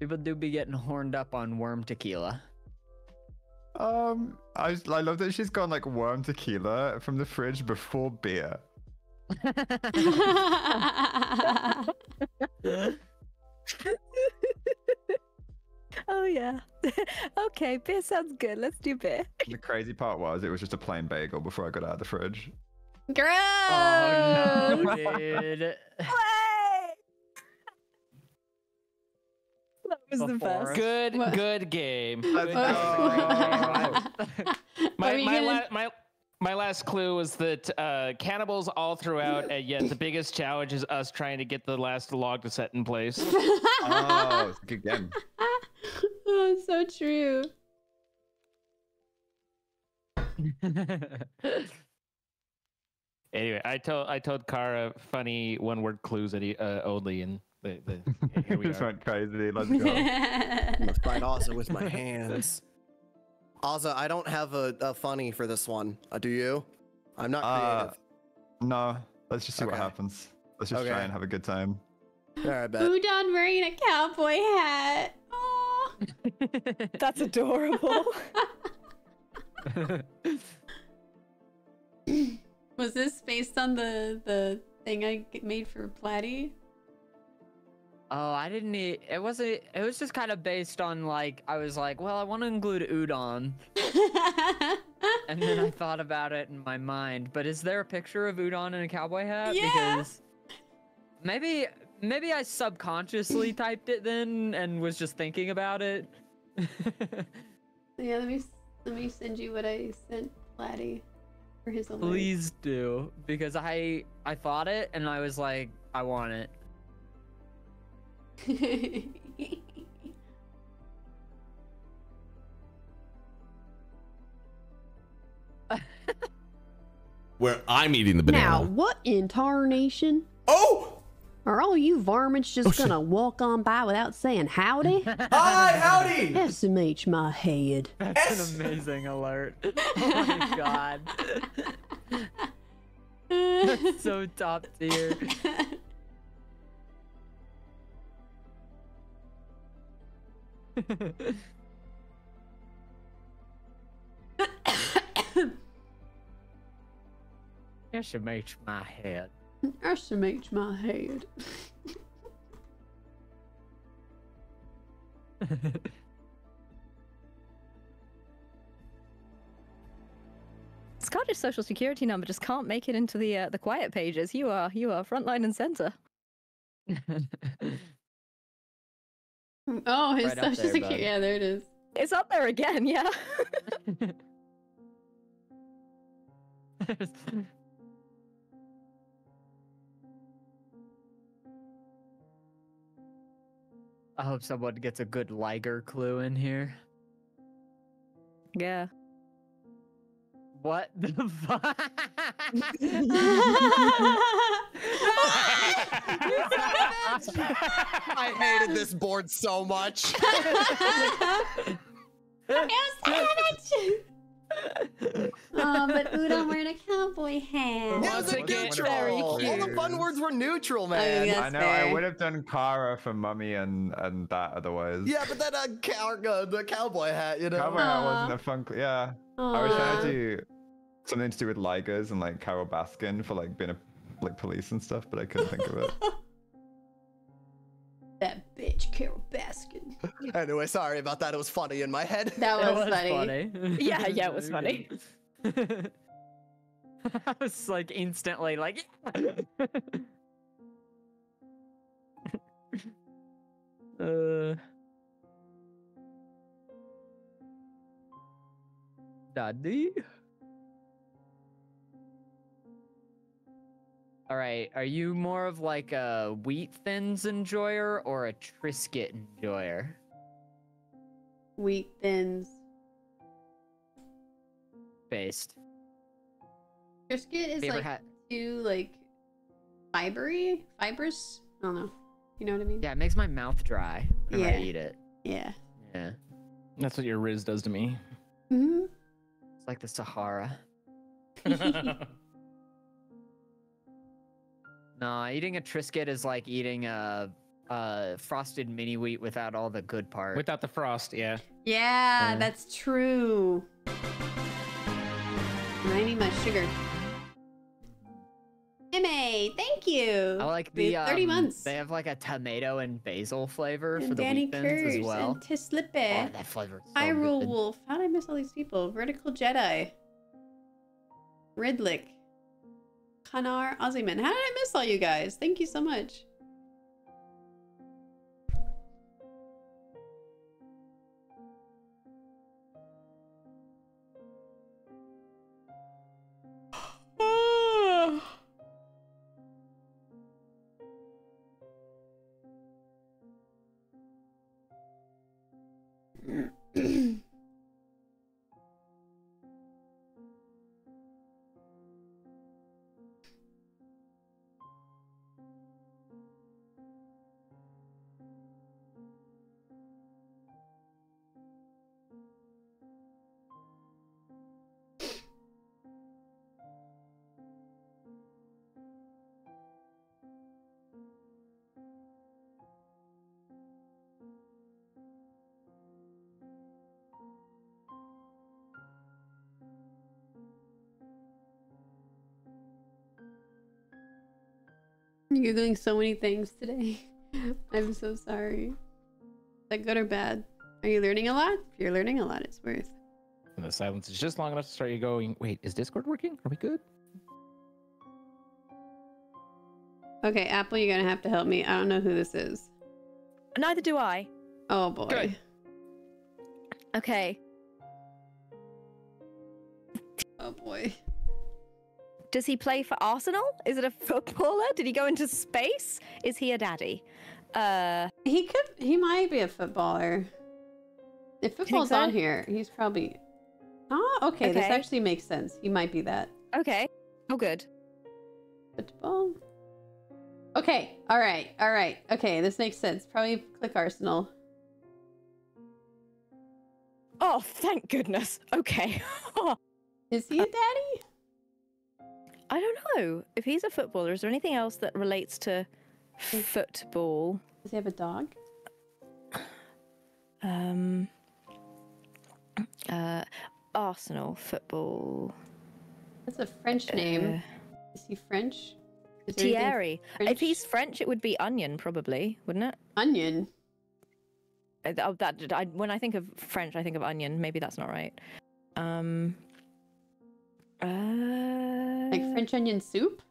People do be getting horned up on worm tequila. Um, I, just- I love that she's gone like worm tequila from the fridge before beer. oh yeah. okay, beer sounds good. Let's do beer. The crazy part was it was just a plain bagel before I got out of the fridge. Gross. Oh no, dude. That was the best. Good, What? good game. Good game. My my, gonna- la- my my last clue was that uh, cannibals all throughout, and yet the biggest challenge is us trying to get the last log to set in place. oh, good game. oh, so true. Anyway, I told I told Kara funny one word clues that he, uh, only, and the, the here we Just are. went crazy. Let's go. I'm gonna fight Ozza with my hands. Ozza, I don't have a, a funny for this one. Uh, do you? I'm not Uh, creative. no, let's just see what happens. Let's just try and have a good time. All right, bet. Udon wearing a cowboy hat. Oh. That's adorable. Was this based on the the thing I made for Platty? Oh, I didn't. E- it wasn't. It was just kind of based on like I was like, well, I want to include udon, and then I thought about it in my mind. But is there a picture of udon in a cowboy hat? Yeah. Because maybe maybe I subconsciously typed it then and was just thinking about it. yeah, let me let me send you what I sent Platty for his alert. Please do because I I thought it and I was like, I want it. Where I'm eating the banana. now, what in tarnation? Oh! Are all you varmints just Oh, gonna walk on by without saying howdy? Hi, howdy! SMH my head. That's S- an amazing alert. Oh my god. That's so top tier. SMH my head. SMH my head. Scottish social security number just can't make it into the uh, the quiet pages. You are you are frontline and center. Oh, his Right up social there, security. bud. Yeah, there it is. It's up there again, yeah. I hope someone gets a good Liger clue in here. yeah. What the fuck? I hated this board so much. oh, but Udon wearing a cowboy hat. It was a neutral. All the fun words were neutral, man. yeah. I know. fair. I would have done Kara for Mummy and and that otherwise. Yeah, but then uh, cow- uh, the cowboy hat, you know. Cowboy hat wasn't a fun. cl- Yeah, I was trying Aw. to do something to do with Ligers and like Carole Baskin for like being a like police and stuff, but I couldn't think of it. That bitch, Carole Baskin. Baskin. Anyway, sorry about that. It was funny in my head. That It was, funny. Yeah, yeah, it was funny. I was like instantly like. uh. Daddy. All right, are you more of like a wheat thins enjoyer or a Triscuit enjoyer? Wheat thins. Based. Triscuit is Favorite like hat- too like fibery, fibrous. I don't know. You know what I mean? Yeah, it makes my mouth dry when I Yeah. eat it. Yeah. Yeah. That's what your Riz does to me. hmm It's like the Sahara. Nah, eating a Triscuit is like eating a, a frosted mini wheat without all the good part. Without the frost, yeah. Yeah, Yeah. that's true. And I need my sugar. Ma, thank you. I like With the 30 um, months. They have like a tomato and basil flavor for and the Danny wheat as well. and Tislippe. Oh, that flavor. is so Hyrule good. Wolf. How did I miss all these people? Vertical Jedi. Ridlick. Kanar Ozyman. How did I miss all you guys? Thank you so much. Mm. You're doing so many things today. I'm so sorry. Is that good or bad? Are you learning a lot? If you're learning a lot, it's worth. And the silence is just long enough to start you going, wait, is Discord working? Are we good? Okay, Apple, you're gonna have to help me. I don't know who this is. Neither do I. Oh boy. Good. Okay. Oh boy. Does he play for Arsenal? Is it a footballer? Did he go into space? Is he a daddy? Uh, He could. He might be a footballer. If football's so? on here, he's probably. Oh, okay. This actually makes sense. He might be that okay. Oh, good. football. Okay. All right. All right. Okay. This makes sense. Probably click Arsenal. Oh, thank goodness. Okay. Is he a daddy? I don't know if he's a footballer. Is there anything else that relates to football? Does he have a dog? Um. Uh, Arsenal football. That's a French name. Is he French? Is Thierry. If he's French, it would be onion, probably, wouldn't it? onion. Uh, that I, when I think of French, I think of onion. Maybe that's not right. Um. Uh, Like French onion soup?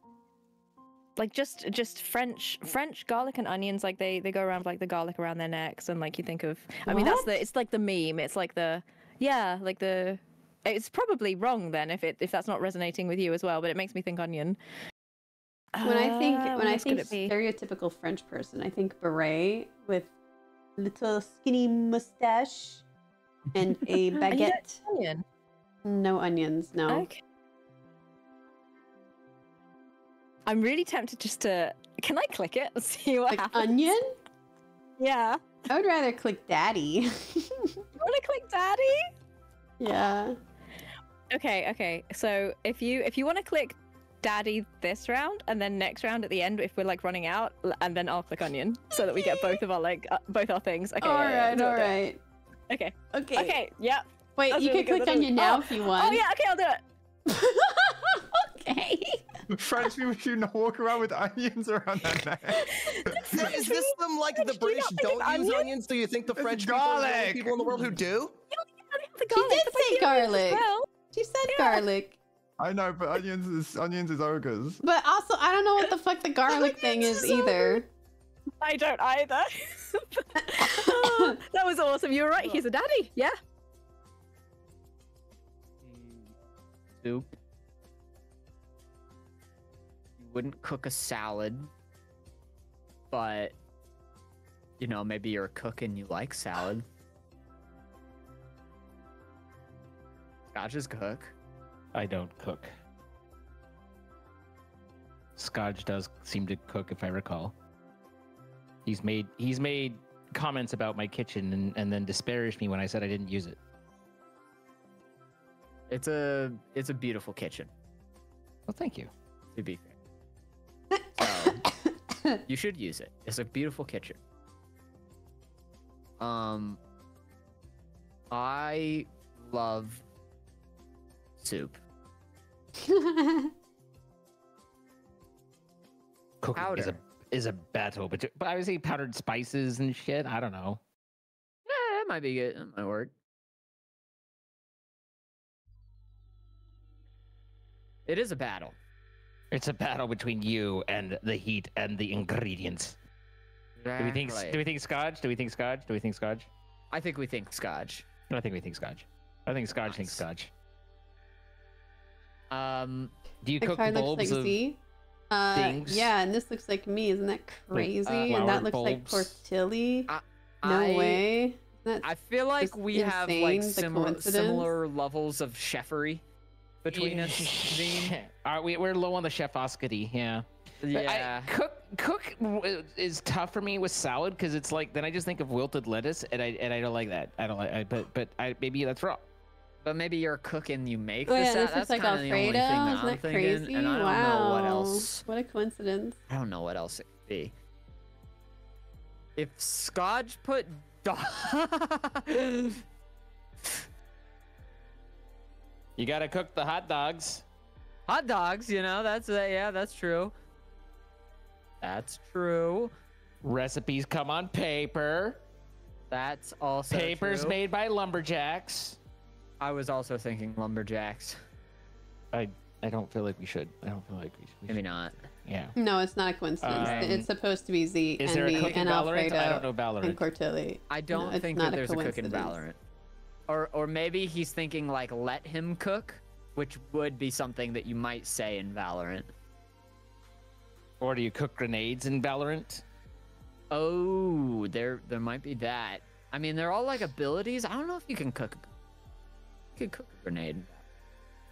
like just just French French garlic and onions. Like they they go around like the garlic around their necks, and like you think of. I mean, that's the. It's like the meme. It's like the. Yeah, like the. It's probably wrong then if it if that's not resonating with you as well, but it makes me think onion. When I think Uh, when I think stereotypical French person, I think beret with little skinny mustache and a And you don't baguette. onion. No onions, no. Okay. I'm really tempted just to. Can I click it and see what Like happens? onion? Yeah. I would rather click daddy. You want to click daddy? yeah. Okay, okay. So if you if you want to click daddy this round and then next round at the end if we're like running out and then I'll click onion so that we get both of our like uh, both our things. Okay. all yeah, yeah, right, it, all right. Okay. Okay. Okay. Yep. Wait, That's you really can good, click that's really- onion now oh, if you want. Oh yeah. Okay, I'll do it. okay. French people do not walk around with onions around their neck. Is this some like the French, do you British not don't use onions? onions, so you think the French people are the only people in the world who do? The She did say the onions as garlic. well. She said garlic. I know, but onions is onions is ogres. But also, I don't know what the fuck the garlic thing is either. I don't either. that was awesome. You were right. He's a daddy. Yeah. Soup. Wouldn't cook a salad, but you know, maybe you're a cook and you like salad. Scotch is cook. I don't cook. Scotch does seem to cook, if I recall. He's made he's made comments about my kitchen and, and then disparaged me when I said I didn't use it. It's a it's a beautiful kitchen. Well, thank you. To be fair, so you should use it. It's a beautiful kitchen. Um, I love soup. Cooking is a Powder. is a battle, but but I would say powdered spices and shit. I don't know. Yeah, that might be good. That might work. It is a battle. It's a battle between you and the heat and the ingredients. Do we think do we think Scotch? Do we think Scotch? Do we think Scotch? I think we think Scotch. I think we think Scotch. I think Scotch thinks Scotch. Um, Do you cook bulbs like of Z. Uh, things? yeah, and this looks like me. Isn't that crazy? and that looks like bulbs? Portilli. I, no I, way. Isn't I feel like we have like insane, the similar similar levels of chefery between us. Zine. Are we? We're low on the chef chefoscity. Yeah. But I- Yeah. cook cook is tough for me with salad because it's like then I just think of wilted lettuce and I and I don't like that. I don't like. I, but but I maybe that's wrong. But maybe you're cooking, you make Oh the yeah, salad. this looks That's like kind of the only thing Alfredo. that Isn't I'm that thinking, crazy? and I don't wow. know what else. What a coincidence. I don't know what else it could be. If Scotch put dog. You gotta cook the hot dogs. hot dogs, you know, that's uh, yeah, that's true. That's true. Recipes come on paper. That's also Papers true. made by lumberjacks. I was also thinking lumberjacks. I I don't feel like we should. I don't feel like we should. Maybe not. Yeah. No, it's not a coincidence. Um, it's supposed to be Z Is and there a me and Valorant? Alfredo I don't know and Cortilli. I don't it's think that a there's a, cook in. Valorant. Or or maybe he's thinking like let him cook, which would be something that you might say in Valorant. Or do you cook grenades in Valorant? Oh, there there might be that. I mean, they're all like abilities. I don't know if you can cook. You could cook a grenade.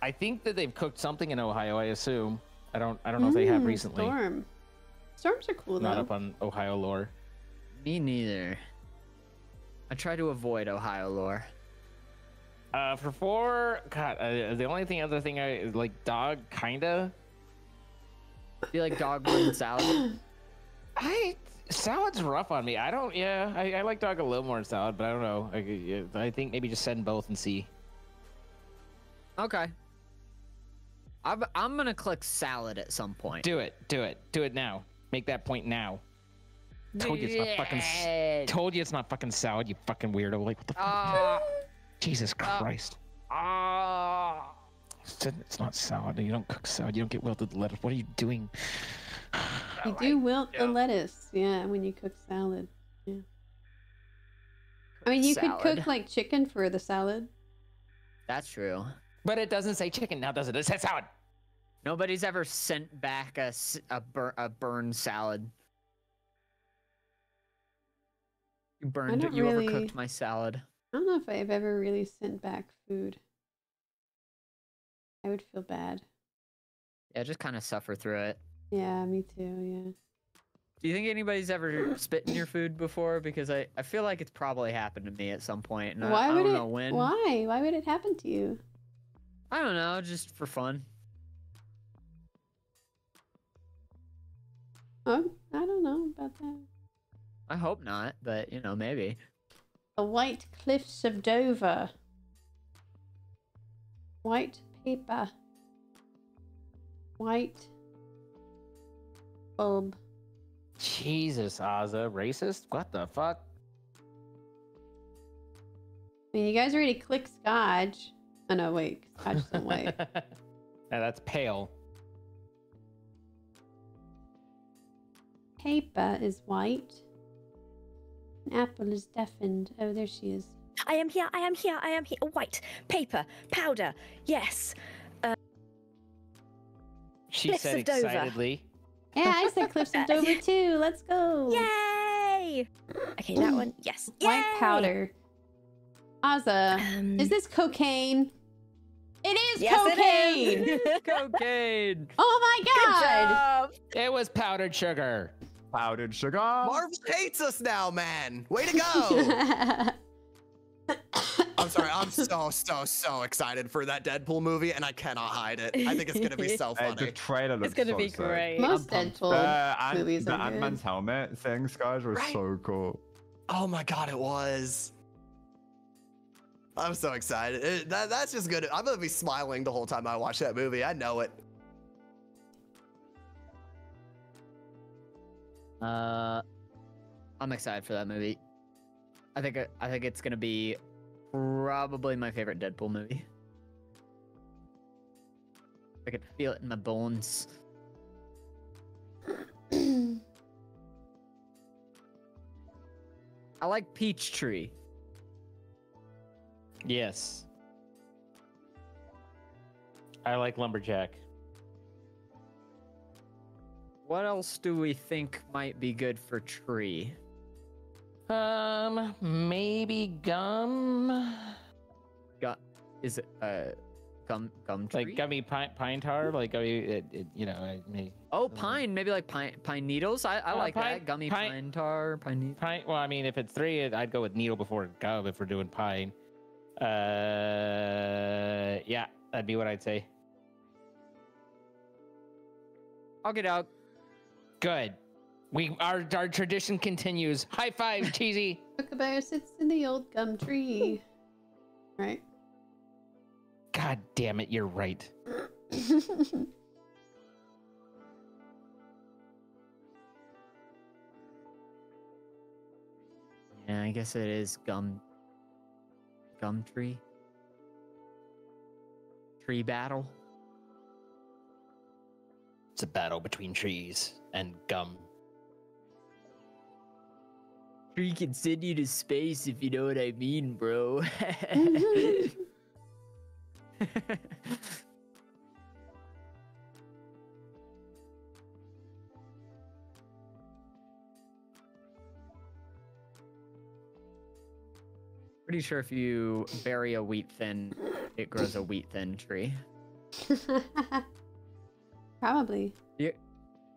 I think that they've cooked something in Ohio. I assume. I don't. I don't know if they have Mm, recently. Storm. Storms are cool Not though. up on Ohio lore. Me neither. I try to avoid Ohio lore. Uh, for four, God, uh, the only thing other thing I like dog kinda. Feel like dog more than salad. I salad's rough on me. I don't. Yeah, I, I like dog a little more than salad, but I don't know. I, I think maybe just send both and see. Okay. I'm, I'm gonna click salad at some point. Do it. Do it. Do it now. Make that point now. Told you it's not fucking. Told you it's not fucking salad. You fucking weirdo. Like what the fuck? Jesus Christ. ah. Said It's not salad. You don't cook salad. You don't get wilted lettuce. What are you doing? You do wilt the lettuce, yeah, when you cook salad. Yeah. I mean, you could cook like chicken for the salad. That's true. But it doesn't say chicken now, does it? It says salad. Nobody's ever sent back a s- a, bur- a burned salad. You burned. don't You really- overcooked my salad. I don't know if I've ever really sent back food. I would feel bad. Yeah, just kind of suffer through it. Yeah, me too. Yeah. Do you think anybody's ever spit in your food before? Because I, I feel like it's probably happened to me at some point, and I- Why I, would don't it? know when. Why? Why would it happen to you? I don't know, just for fun. Oh, I don't know about that. I hope not, but you know, maybe. The White Cliffs of Dover. White paper. White bulb. Jesus, Ozza, racist? What the fuck? I mean, you guys ready to click Scotch? Oh no, wait. Scotch isn't white. Now that's pale. Paper is white. An apple is deafened. Oh, there she is. I am here. I am here. I am here. White paper, powder. Yes. Uh, She Cliffs said of Dover. excitedly. Yeah, I said Cliffs of Dover too. Let's go. Yay! Okay, that one. Yes. White Yay! powder. Ozza, Um, is this cocaine? It is yes, cocaine. It is. Cocaine. Oh my Good god. job. It was powdered sugar. Powdered sugar. Marvel hates us now, man. Way to go. I'm sorry. I'm so, so, so excited for that Deadpool movie, and I cannot hide it. I think it's gonna be so Uh, the funny. trailer looks It's gonna so be sick. great. Most I'm. Deadpool The, movies The Ant-Man's helmet things, guys, was Right. so cool. Oh my god, it was. I'm so excited. It- that, that's just good. I'm gonna be smiling the whole time I watch that movie. I know it. Uh, I'm excited for that movie. I think I think it's gonna be probably my favorite Deadpool movie. I could feel it in my bones. I like Peachtree. Yes. I like lumberjack. What else do we think might be good for Tree? Um, maybe gum. Got is it uh gum gum tree? Like gummy pine, pine tar. Like I mean, it, it, you know, I may oh pine, maybe like pine pine needles. I, I Uh, like pine- that gummy pine- pine, tar pine needles. pine. Well, I mean, if it's three, I'd go with needle before gum. If we're doing pine, uh, yeah, that'd be what I'd say. I'll get out. Good. We our our tradition continues. High five, cheesy. Kookaburra sits in the old gum tree. Right. God damn it, you're right. Yeah, I guess it is gum. Gum tree. Tree battle. It's a battle between trees and gum. Tree can send you to space if you know what I mean, bro. Pretty sure if you bury a wheat thin, it grows a wheat thin tree. Probably. You,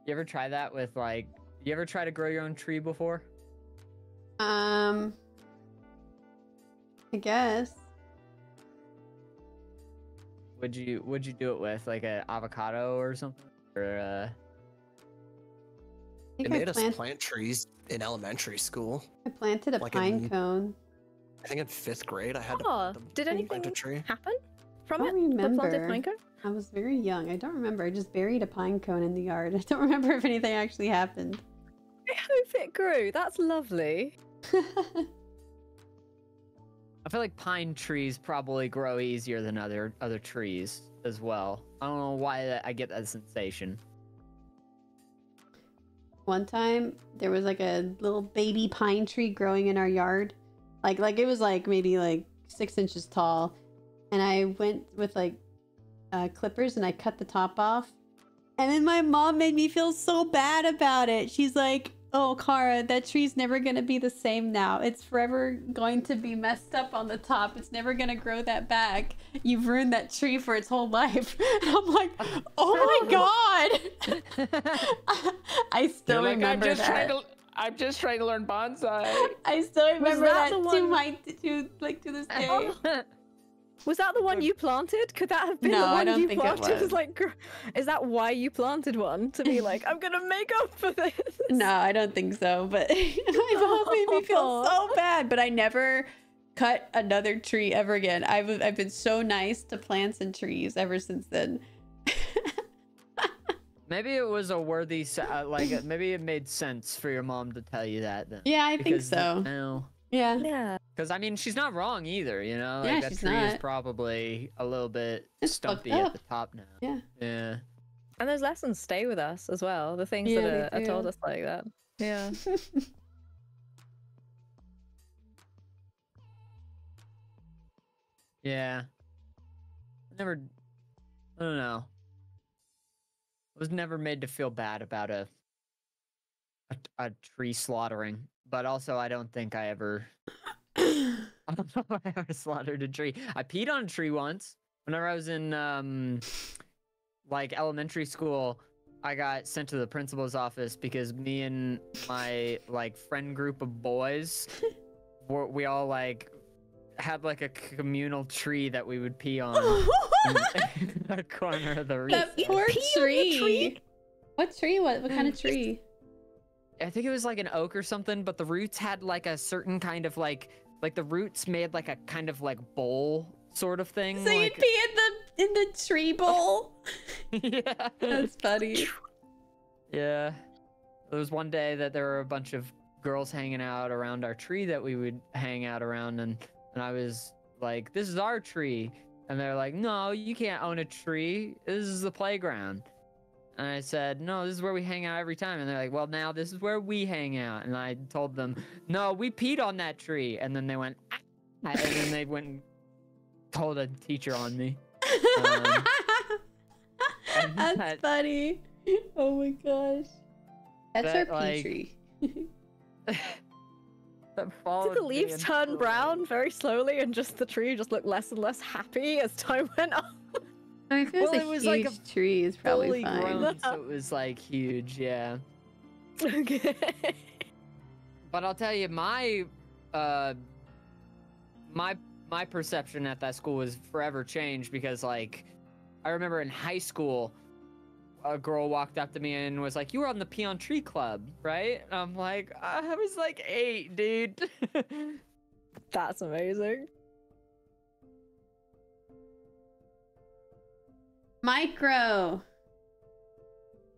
you ever try that with like? You ever try to grow your own tree before? Um. I guess. Would you Would you do it with like an avocado or something? Or uh, I They think I, made us plant, plant trees in elementary school. I planted a like pine in- cone. I think in fifth grade, I had to Oh, plant a, did plant a tree. happen from I it? don't The remember. pine cone? I was very young. I don't remember. I just buried a pine cone in the yard. I don't remember if anything actually happened. I hope it grew. That's lovely. I feel like pine trees probably grow easier than other other trees as well. I don't know why that, I get that sensation. One time there was like a little baby pine tree growing in our yard. Like like it was like maybe like six inches tall. And I went with like uh, clippers and I cut the top off. And then my mom made me feel so bad about it. She's like, Oh, Kara, that tree's never gonna be the same now. It's forever going to be messed up on the top. It's never gonna grow that back. You've ruined that tree for its whole life. And I'm like, Oh my god. I still like, remember I'm just that. trying to. I'm just trying to learn bonsai. I still remember that that, the to one- my to like to this day. Was that the one you planted? Could that have been No, the I one don't you think it was. like, is that why you planted one to be like, I'm gonna make up for this? No, I don't think so. But my mom made me feel so bad. But I never cut another tree ever again. I've I've been so nice to plants and trees ever since then. Maybe it was a worthy, uh, like uh, maybe it made sense for your mom to tell you that. Then. Yeah, I think so. Now, Yeah. Yeah. Because I mean, she's not wrong either. You know, like Yeah, that she's tree is probably a little bit It's stumpy at the top now. Yeah. Yeah. And those lessons stay with us as well. The things Yeah, that are, are told us like that. Yeah. Yeah. I never. I don't know. I was never made to feel bad about a, a a tree slaughtering, but also I don't think I ever. I don't know if I ever slaughtered a tree. I peed on a tree once. Whenever I was in um, like elementary school, I got sent to the principal's office because me and my like friend group of boys, were, we all like had like a communal tree that we would pee on in the corner of the that recess. poor pee on your tree. tree? What tree? What what kind of tree? I think it was like an oak or something, but the roots had like a certain kind of like like the roots made like a kind of like bowl sort of thing. So you'd be in the in the tree bowl. yeah. That's funny. Yeah. There was one day that there were a bunch of girls hanging out around our tree that we would hang out around and and I was like, "This is our tree." And they're like, "No, you can't own a tree. This is the playground." And I said, "No, this is where we hang out every time." And they're like, "Well, now this is where we hang out." And I told them, "No, we peed on that tree." And then they went, "Ah," and then they went and told a teacher on me. Um, That's that- funny. Oh my gosh. That's That, our pee like, tree. that Did the leaves turn brown very slowly and just the tree just looked less and less happy as time went on? I mean, if it was Well, a it was huge like a tree, it's probably fully fine. grown, so it was like huge, yeah. okay. But I'll tell you, my uh, my my perception at that school was forever changed because, like, I remember in high school, a girl walked up to me and was like, "You were on the Peon Tree Club, right?" And I'm like, "I was like eight, dude." That's amazing. Micro.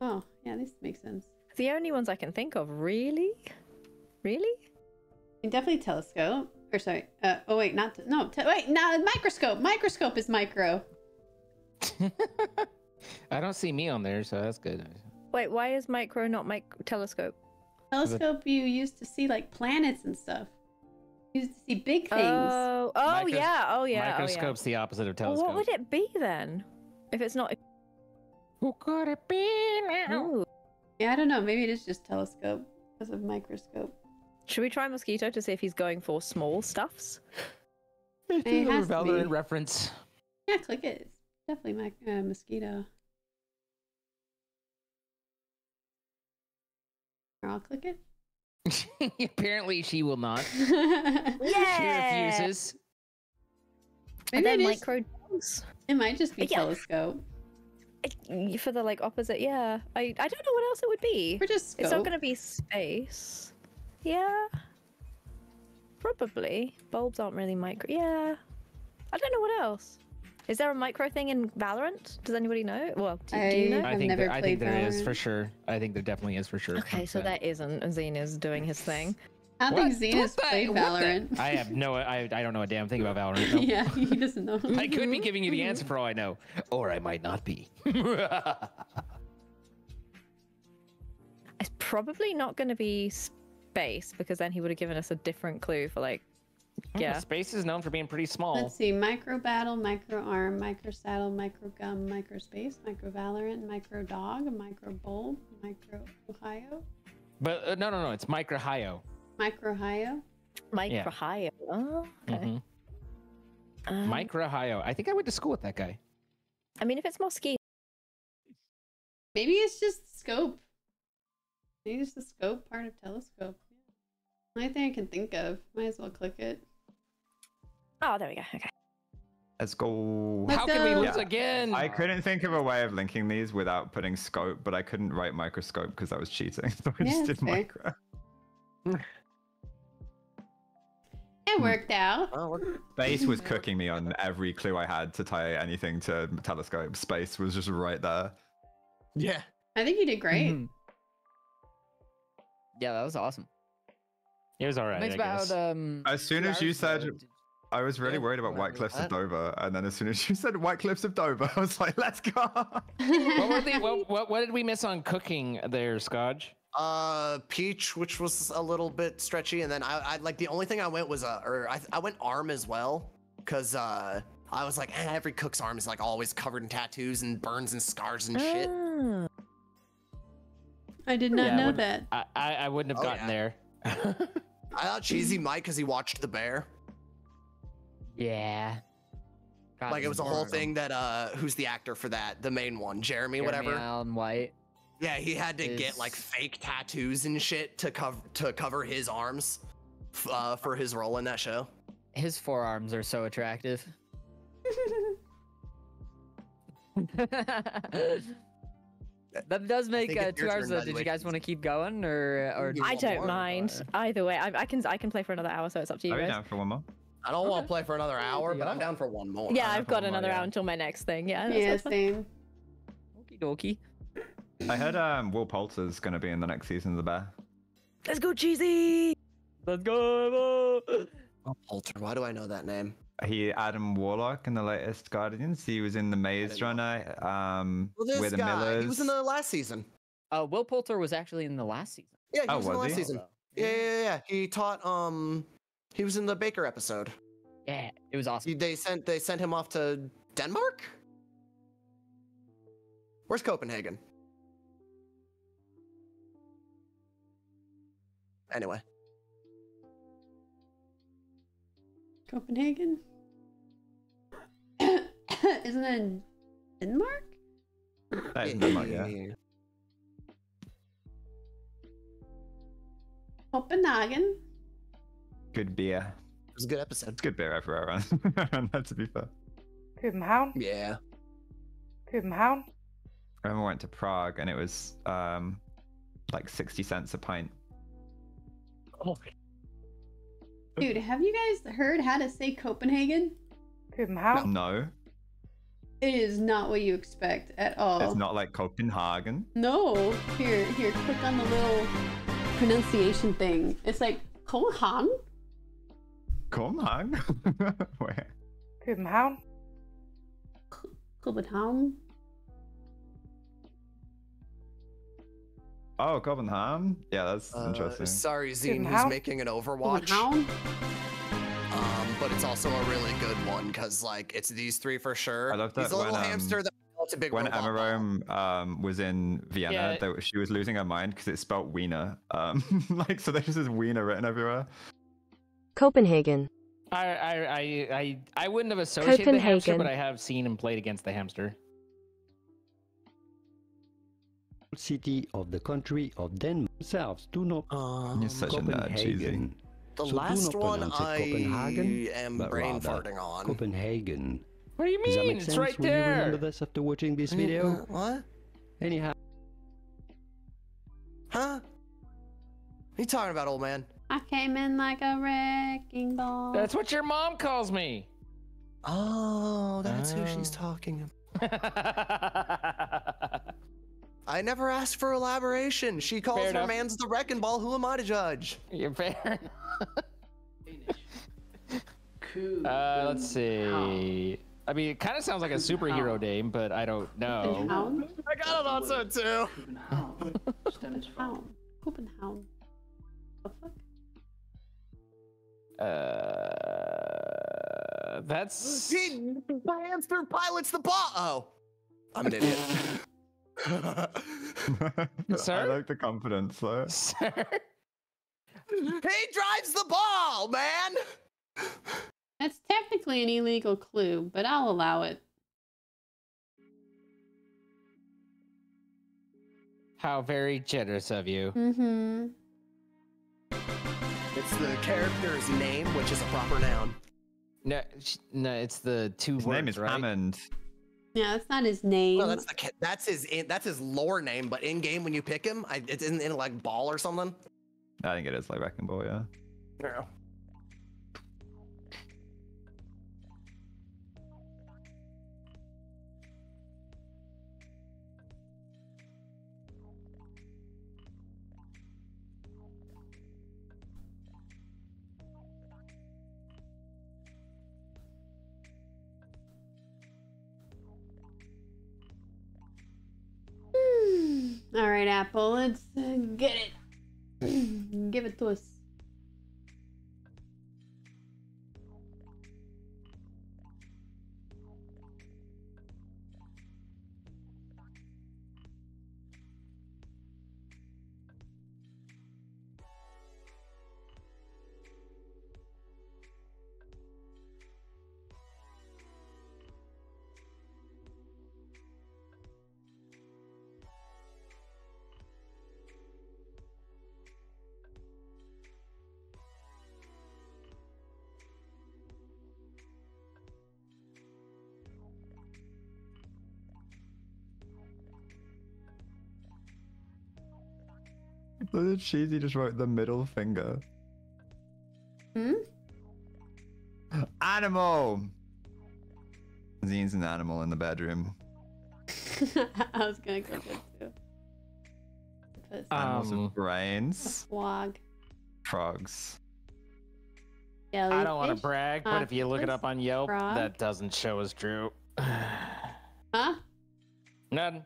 Oh, yeah, this makes sense. The only ones I can think of, really? Really? Definitely telescope. Or sorry. Uh, oh wait, not no. Wait, no, microscope. Microscope is micro. I don't see me on there, so that's good. Wait, why is micro not mic telescope? Telescope you used to see like planets and stuff. You used to see big things. Oh, oh Micros- yeah, oh yeah, Microscope's the opposite of oh yeah. Well, telescope. what would it be then? If it's not. Who could it be now? Ooh. yeah, I don't know. Maybe it is just telescope because of microscope. Should we try mosquito to see if he's going for small stuffs? It's It another has Valorant reference. Yeah, click it. It's definitely my uh, mosquito. Or I'll click it. Apparently, she will not. Maybe She refuses. and then it, is- micro dogs. It might just be Yeah. telescope. I- For the like opposite, yeah. I I don't know what else it would be. Or just scope. It's not going to be space. Yeah. Probably. Bulbs aren't really micro. Yeah. I don't know what else. Is there a micro thing in Valorant? Does anybody know? Well, do, do you I- know? I think there, I think there is for sure. I think there definitely is for sure. Okay, so 100%. there isn't. and Xena's doing his thing. I don't What? think Xena's What the- played Valorant. I have no. I, I don't know a damn thing about Valorant. no. yeah, he doesn't know. I could be giving you the answer for all I know, or I might not be. It's probably not going to be space because then he would have given us a different clue for like. Yeah. Space is known for being pretty small. Let's see: micro battle, micro arm, micro saddle, micro gum, micro space, micro Valorant, micro dog, micro bulb, micro Ohio, But uh, no, no, no. It's Micro Hio. Micro Ohio. Micro high. Oh, okay. Mhm. Um, Micro Hio. I think I went to school with that guy. I mean, if it's mosquito, Maybe it's just scope. Maybe it's the scope part of telescope. Only thing I can think of. Might as well click it. oh, there we go. Okay. Let's go. Let's How can we go. lose again? I couldn't think of a way of linking these without putting scope, but I couldn't write microscope because that was cheating. So I Yeah, just did fair. micro. It worked out. Space was cooking me on every clue I had to tie anything to telescope. Space was just right there. Yeah. I think you did great. Mhm. Yeah, that was awesome. It was all right. Makes I about guess. um. As soon as you said, ago, I was really Yeah, worried about White Cliffs of. Dover, and then as soon as you said White Cliffs of Dover, I was like, let's go. what, were the, what, what, what did we miss on cooking there, Scotch? Uh, peach, which was a little bit stretchy, and then I, I like the only thing I went was uh, or I, I went arm as well, cause uh, I was like, eh, every cook's arm is like always covered in tattoos and burns and scars and shit. Ah. I did not Yeah, know when- that. I, I, I wouldn't have Oh, gotten yeah. there. I thought cheesy might because he watched the bear. Yeah. God, like it was a whole thing that uh, who's the actor for that? The main one, Jeremy, Jeremy whatever. Allen White. Yeah, he had to get like fake tattoos and shit to cover to cover his arms, f- uh, for his role in that show. His forearms are so attractive. that does make uh, two hours. turn, Though. Did you guys want to keep going, or or do I don't more, mind. or- Either way, I, I can I can play for another hour, so it's up to you Are you guys. down for one more? I don't want to play for another hour, but I'm down for one more. Yeah, I'm I've got one more, another yeah. hour until my next thing. Yeah. that's- Yeah, that's fine. same. Okie dokie. I heard um, Will Poulter's going to be in the next season of The Bear. Let's go, cheesy. Let's go. Oh, Poulter, why do I know that name? He Adam Warlock in the latest Guardians. He was in the Maze didn't Runner. Um, Well, this with the guy, Millers. he was in the last season. Uh, Will Poulter was actually in the last season. Yeah, he Oh, was, in the last he? season. Yeah, yeah, yeah, yeah. He taught. Um, he was in the Baker episode. Yeah, it was awesome. He, they sent they sent him off to Denmark. Where's Copenhagen? Anyway, Copenhagen? Isn't that in Denmark? That is Denmark, yeah. Copenhagen? Good beer. It was a good episode. It's good beer everywhere around, around there, to be fair. København, Yeah. Copenhagen. I remember I went to Prague and it was um, like 60 cents a pint. Oh. Dude, have you guys heard how to say Copenhagen? København. No, It is not what you expect at all. it's not like Copenhagen. No. Here, here, click on the little pronunciation thing. It's like Kohan? Copenhagen? Where? København. Copenhagen? Oh, Copenhagen? Yeah, that's Uh, interesting. sorry, Zine, who's making an Overwatch. Um, but it's also a really good one because like it's these three for sure. I love that. He's a little when, um, hamster that it's a big one. when Emma. Rome um, was in Vienna, Yeah. they, she was losing her mind because it spelled Wiener. Um, like, so there's just this Wiener written everywhere. Copenhagen. I, I, I, I, I wouldn't have associated the hamster, Copenhagen. but I have seen and played against the hamster. City of the country of Denmark themselves do not Um, You're such a nerd. Copenhagen. the so do last not one pronounce it I Copenhagen, am but brain farting on. Copenhagen. What do you Does that mean? make It's sense? right Will you remember this after watching this video? uh, what? Anyhow, Huh? What are you talking about, old man? I came in like a wrecking ball. That's what your mom calls me. Oh, that's who she's Oh. talking about. I never asked for elaboration. She calls Fair her enough. man's the wrecking ball. Who am I to judge? You're fair. uh, let's see. I mean, it kind of sounds like a superhero name, but I don't know. Copenhagen? I kind of thought so too. Copenhagen. Copenhagen. The fuck? Uh, that's. He, my hamster pilots the ball. Oh, I'm an idiot. I like the confidence, though. Sir? he drives the ball, man. That's technically an illegal clue, but I'll allow it. How very generous of you. Mm-hmm. It's the character's name, which is a proper noun. No, no, it's the two His words, name is right? Hammond. Yeah, that's not his name. No, that's the that's his that's his lore name, but in game when you pick him, I, it's in, in like ball or something. I think it is like Wrecking Ball, yeah. Yeah. All right, Apple, let's uh, get it. Give it to us. Look at cheesy just wrote the middle finger. Hmm? Animal. Zine's an animal in the bedroom. I was gonna go good too. Puss. Animals Um, with brains. Wog. Frogs. I don't want to brag, but if you look it up on Yelp, frog. that doesn't show as true. Huh? None.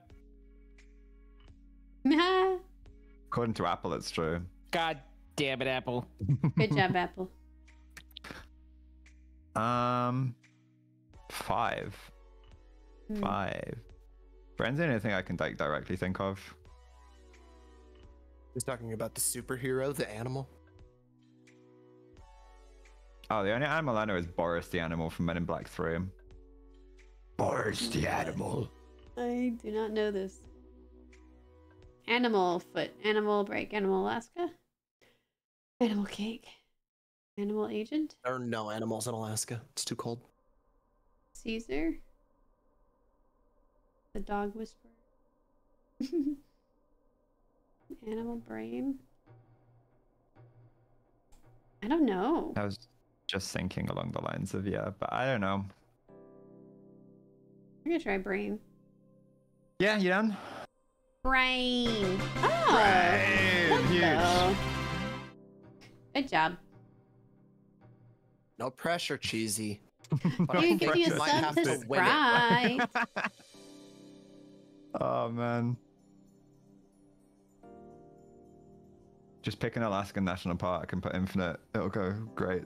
According to Apple, it's true. God damn it, Apple. Good job, Apple. Um, five. Hmm. Five. Friends, anything I can like directly think of? He's talking about the superhero, the animal. Oh, the only animal I know is Boris the animal from Men in Black 3. Boris the animal. I do not know this. Animal foot, animal break, animal Alaska, animal cake, animal agent, There are no animals in Alaska. It's too cold. Caesar, the dog whisperer, animal brain. I don't know. I was just thinking along the lines of yeah, but I don't know. I'm gonna try brain. Yeah, you done? Brain. Oh, Brain, huge. go. Good job. No pressure, cheesy. You can give you a Might sub to to win subscribe. Oh man. Just pick an Alaskan national park and put infinite. It'll go great.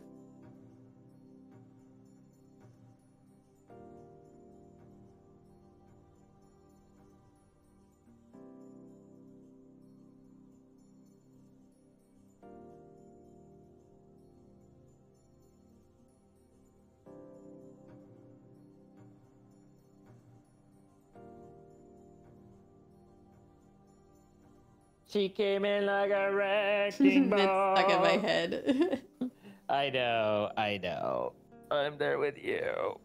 She came in like a wrecking It's ball. stuck in my head. I know, I know. I'm there with you.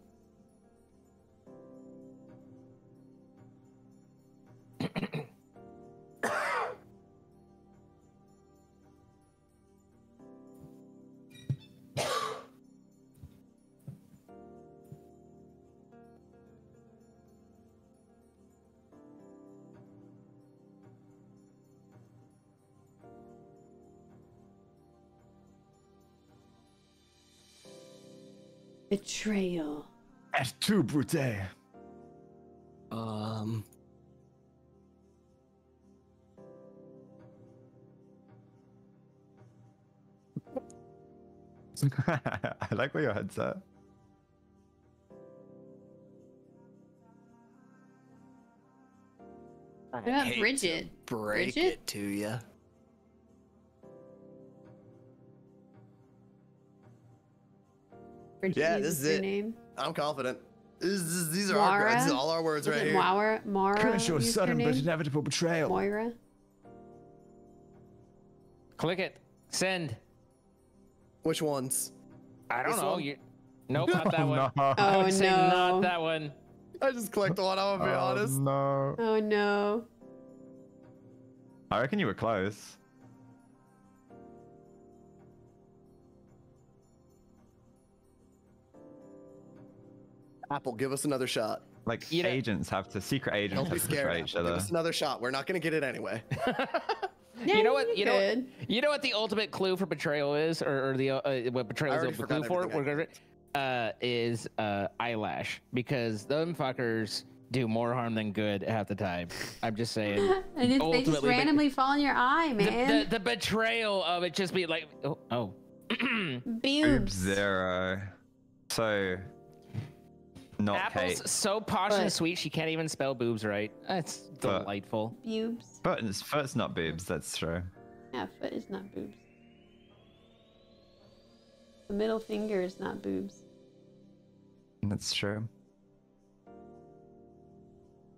Betrayal. Et tu, Brute? Um. I like where your head's at. What about Bridget? Break Bridget? it to you. Yeah, this is her it. Name. I'm confident. This is- these are our Mara? these are all our words Is right it here. Mara? Mara. Curse your used her sudden but name? inevitable betrayal. Moira. Click it. Send. Which ones? I don't This know. one? You... Nope, not that one. Oh, oh, I Oh would say no. not that one. I just clicked one. I'm gonna be Oh, honest. no. Oh no. I reckon you were close. Apple, give us another shot. Like You know- agents have to secret agents Don't be have to scared. betray each Apple. Give us another shot. We're not gonna get it anyway. Yeah, you know what? You know what? You know what the ultimate clue for betrayal is, or, or the uh, what betrayal is already the clue for? We're gonna- Uh, is uh eyelash because them fuckers do more harm than good half the time. I'm just saying. And it's, they just Ultimately, but- randomly fall in your eye, man. the, the betrayal of it just be like, oh, oh. Boob Boobs. zero. So, not Apple's Kate. so posh and sweet she can't even spell boobs right. That's delightful. Boobs. But it's, but not boobs, that's true. Yeah, foot is not boobs. The middle finger is not boobs. That's true.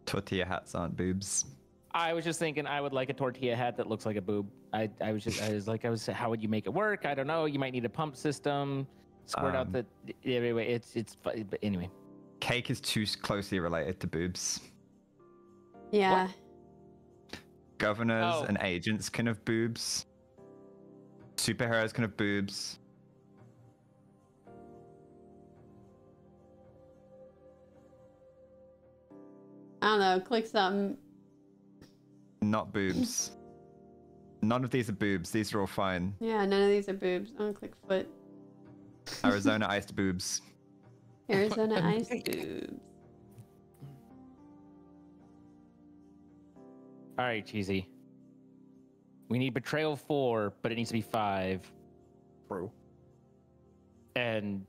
Tortilla hats aren't boobs. I was just thinking I would like a tortilla hat that looks like a boob. I, I was just I was like I was how would you make it work? I don't know. You might need a pump system. Squirt out Um, the anyway. It's it's but anyway. Cake is too closely related to boobs. Yeah. Governors Oh. and agents can have boobs. Superheroes can have boobs. I don't know. Click something. Not boobs. None of these are boobs. These are all fine. Yeah, none of these are boobs. I'm gonna click foot. Arizona iced boobs. Arizona ice boobs. All right, cheesy. We need betrayal four, but it needs to be five. True. And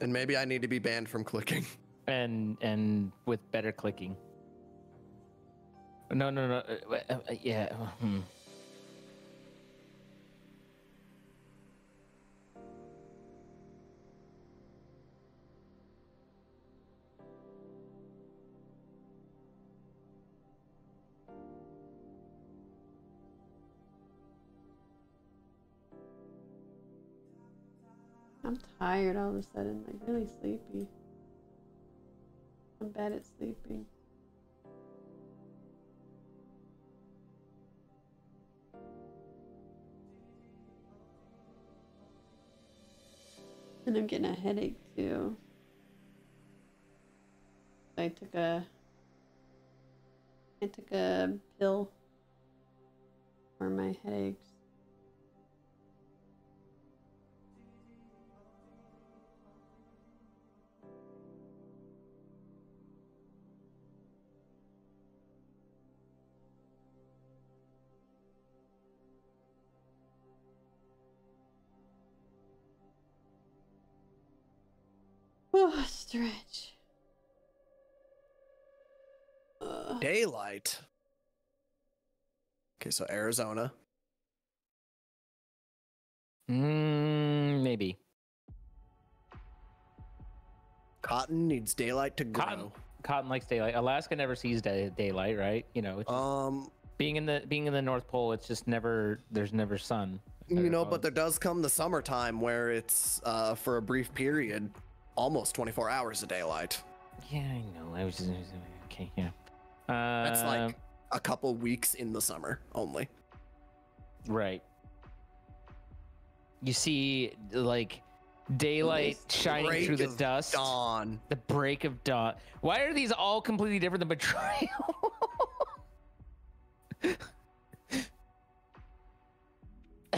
And maybe I need to be banned from clicking. and and with better clicking. No, no, no. uh, uh, uh, yeah. hmm. Tired all of a sudden, like really sleepy. I'm bad at sleeping. And I'm getting a headache too. I took a I took a pill for my headaches. Oh, stretch. Ugh. Daylight. Okay, so Arizona. Mm, maybe. Cotton needs daylight to grow. Cotton, Cotton likes daylight. Alaska never sees day, daylight, right? You know, it's Um, being in the being in the North Pole, it's just never there's never sun. you know, Or- but there does come the summertime where it's uh, for a brief period, almost 24 hours of daylight. yeah, I know. I was just okay. Yeah. Uh, That's like a couple weeks in the summer only. right. You see, like daylight shining through the of dust. Dawn. The break of dawn. Why are these all completely different than betrayal?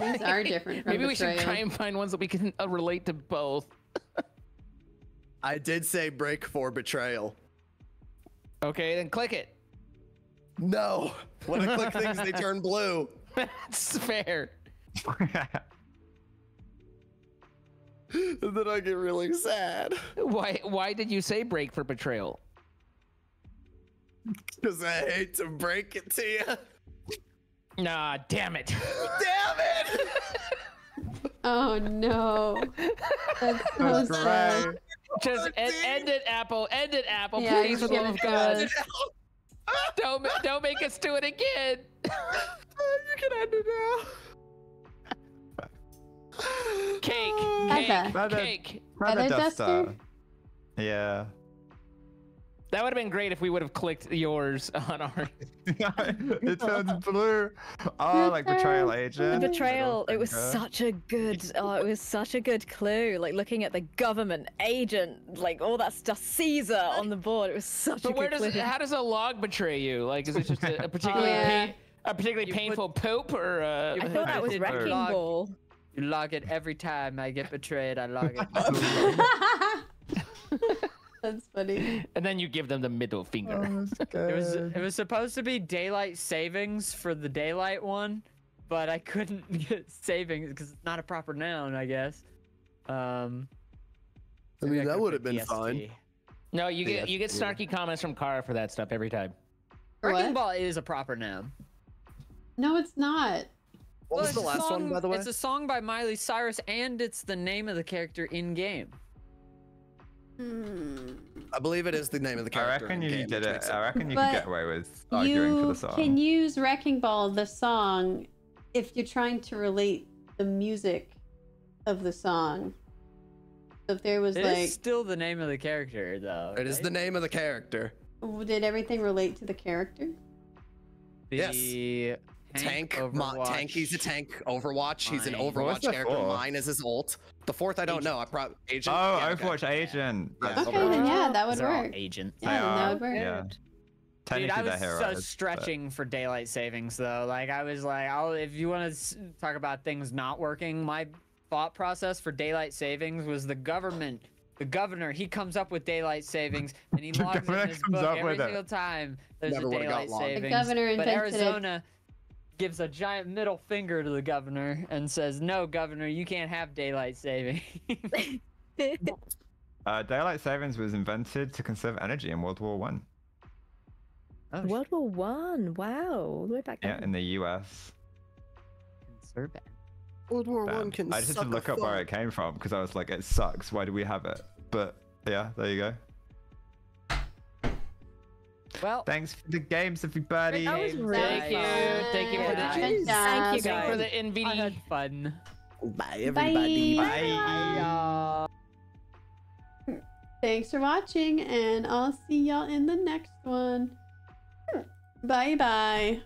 These are different from Maybe we should try and find ones that we can uh, relate to both. I did say break for betrayal. Okay, then click it. No. When I click things, they turn blue. That's fair. Then I get really sad. Why? Why did you say break for betrayal? Because I hate to break it to you. Nah, damn it. Damn it! Oh no. That's so sad. Just end, end it, Apple. End it, Apple. Yeah, please, for the love of God. don't don't make us do it again. you can end it now. Cake, Okay. cake, Feather- cake. Feather duster? uh, Yeah. That would have been great if we would have clicked yours on our. it turns blue. Oh, like betrayal The agent. betrayal. It was such a good. Oh, it was such a good clue. Like looking at the government agent, like all that stuff. Caesar on the board. It was such a But where good does clue. how does a log betray you? Like, is it just a, a particularly Yeah. pain, a particularly You put- painful poop or? Uh, I thought that was wrecking log- ball. You log it every time I get betrayed. I log it. That's funny. And then you give them the middle finger. It was it was supposed to be daylight savings for the daylight one, but I couldn't get savings because it's not a proper noun, I guess. Um. I maybe mean, that would have put been fine. No, you Yeah, get you get snarky comments from Kara for that stuff every time. Wrecking Ball is a proper noun. No, it's not. What Well, was the it's a last one, by the way? It's a song by Miley Cyrus, and it's the name of the character in game. Hmm. I believe it is the name of the character. I reckon in you game, did which it. I reckon you But can get away with arguing for the song. can use Wrecking Ball, the song, if you're trying to relate the music of the song. So if there was It is like, still the name of the character, though. It is right? the name of the character. did everything relate to the character? Yes. The Tank, Hank Mo- Overwatch. Tank. He's a tank. Overwatch. He's an Overwatch character. fourth? Mine is his ult. The fourth, I don't know. I probably agent. Oh, yeah, okay. Overwatch agent. Yeah. That's Okay, then yeah, that would Those are work. agent. Yeah, then that would work. Yeah. Dude, I was heroes. so but- stretching for daylight savings though. Like I was like, I'll if you want to talk about things not working, my thought process for daylight savings was the government. The governor, he comes up with daylight savings and he The logs in his comes book up every with it. single time there's Never a daylight logged. The savings. governor but invented it. Arizona gives a giant middle finger to the governor and says, "No, governor, you can't have daylight saving." Uh, daylight savings was invented to conserve energy in World War One. oh, World War One. Wow, all the way back Yeah, then. in the U.S. conserve it. World War Bam. One can. I just had to look up where it came from because I was like, it sucks. Why do we have it? But yeah, there you go. Well, Thanks for the games, everybody. That was really Thank you. Thank you for the Good Thank job. you, Thank you for the I NVD. had fun. Bye, everybody. Bye. Thanks for watching, and I'll see y'all in the next one. Bye bye.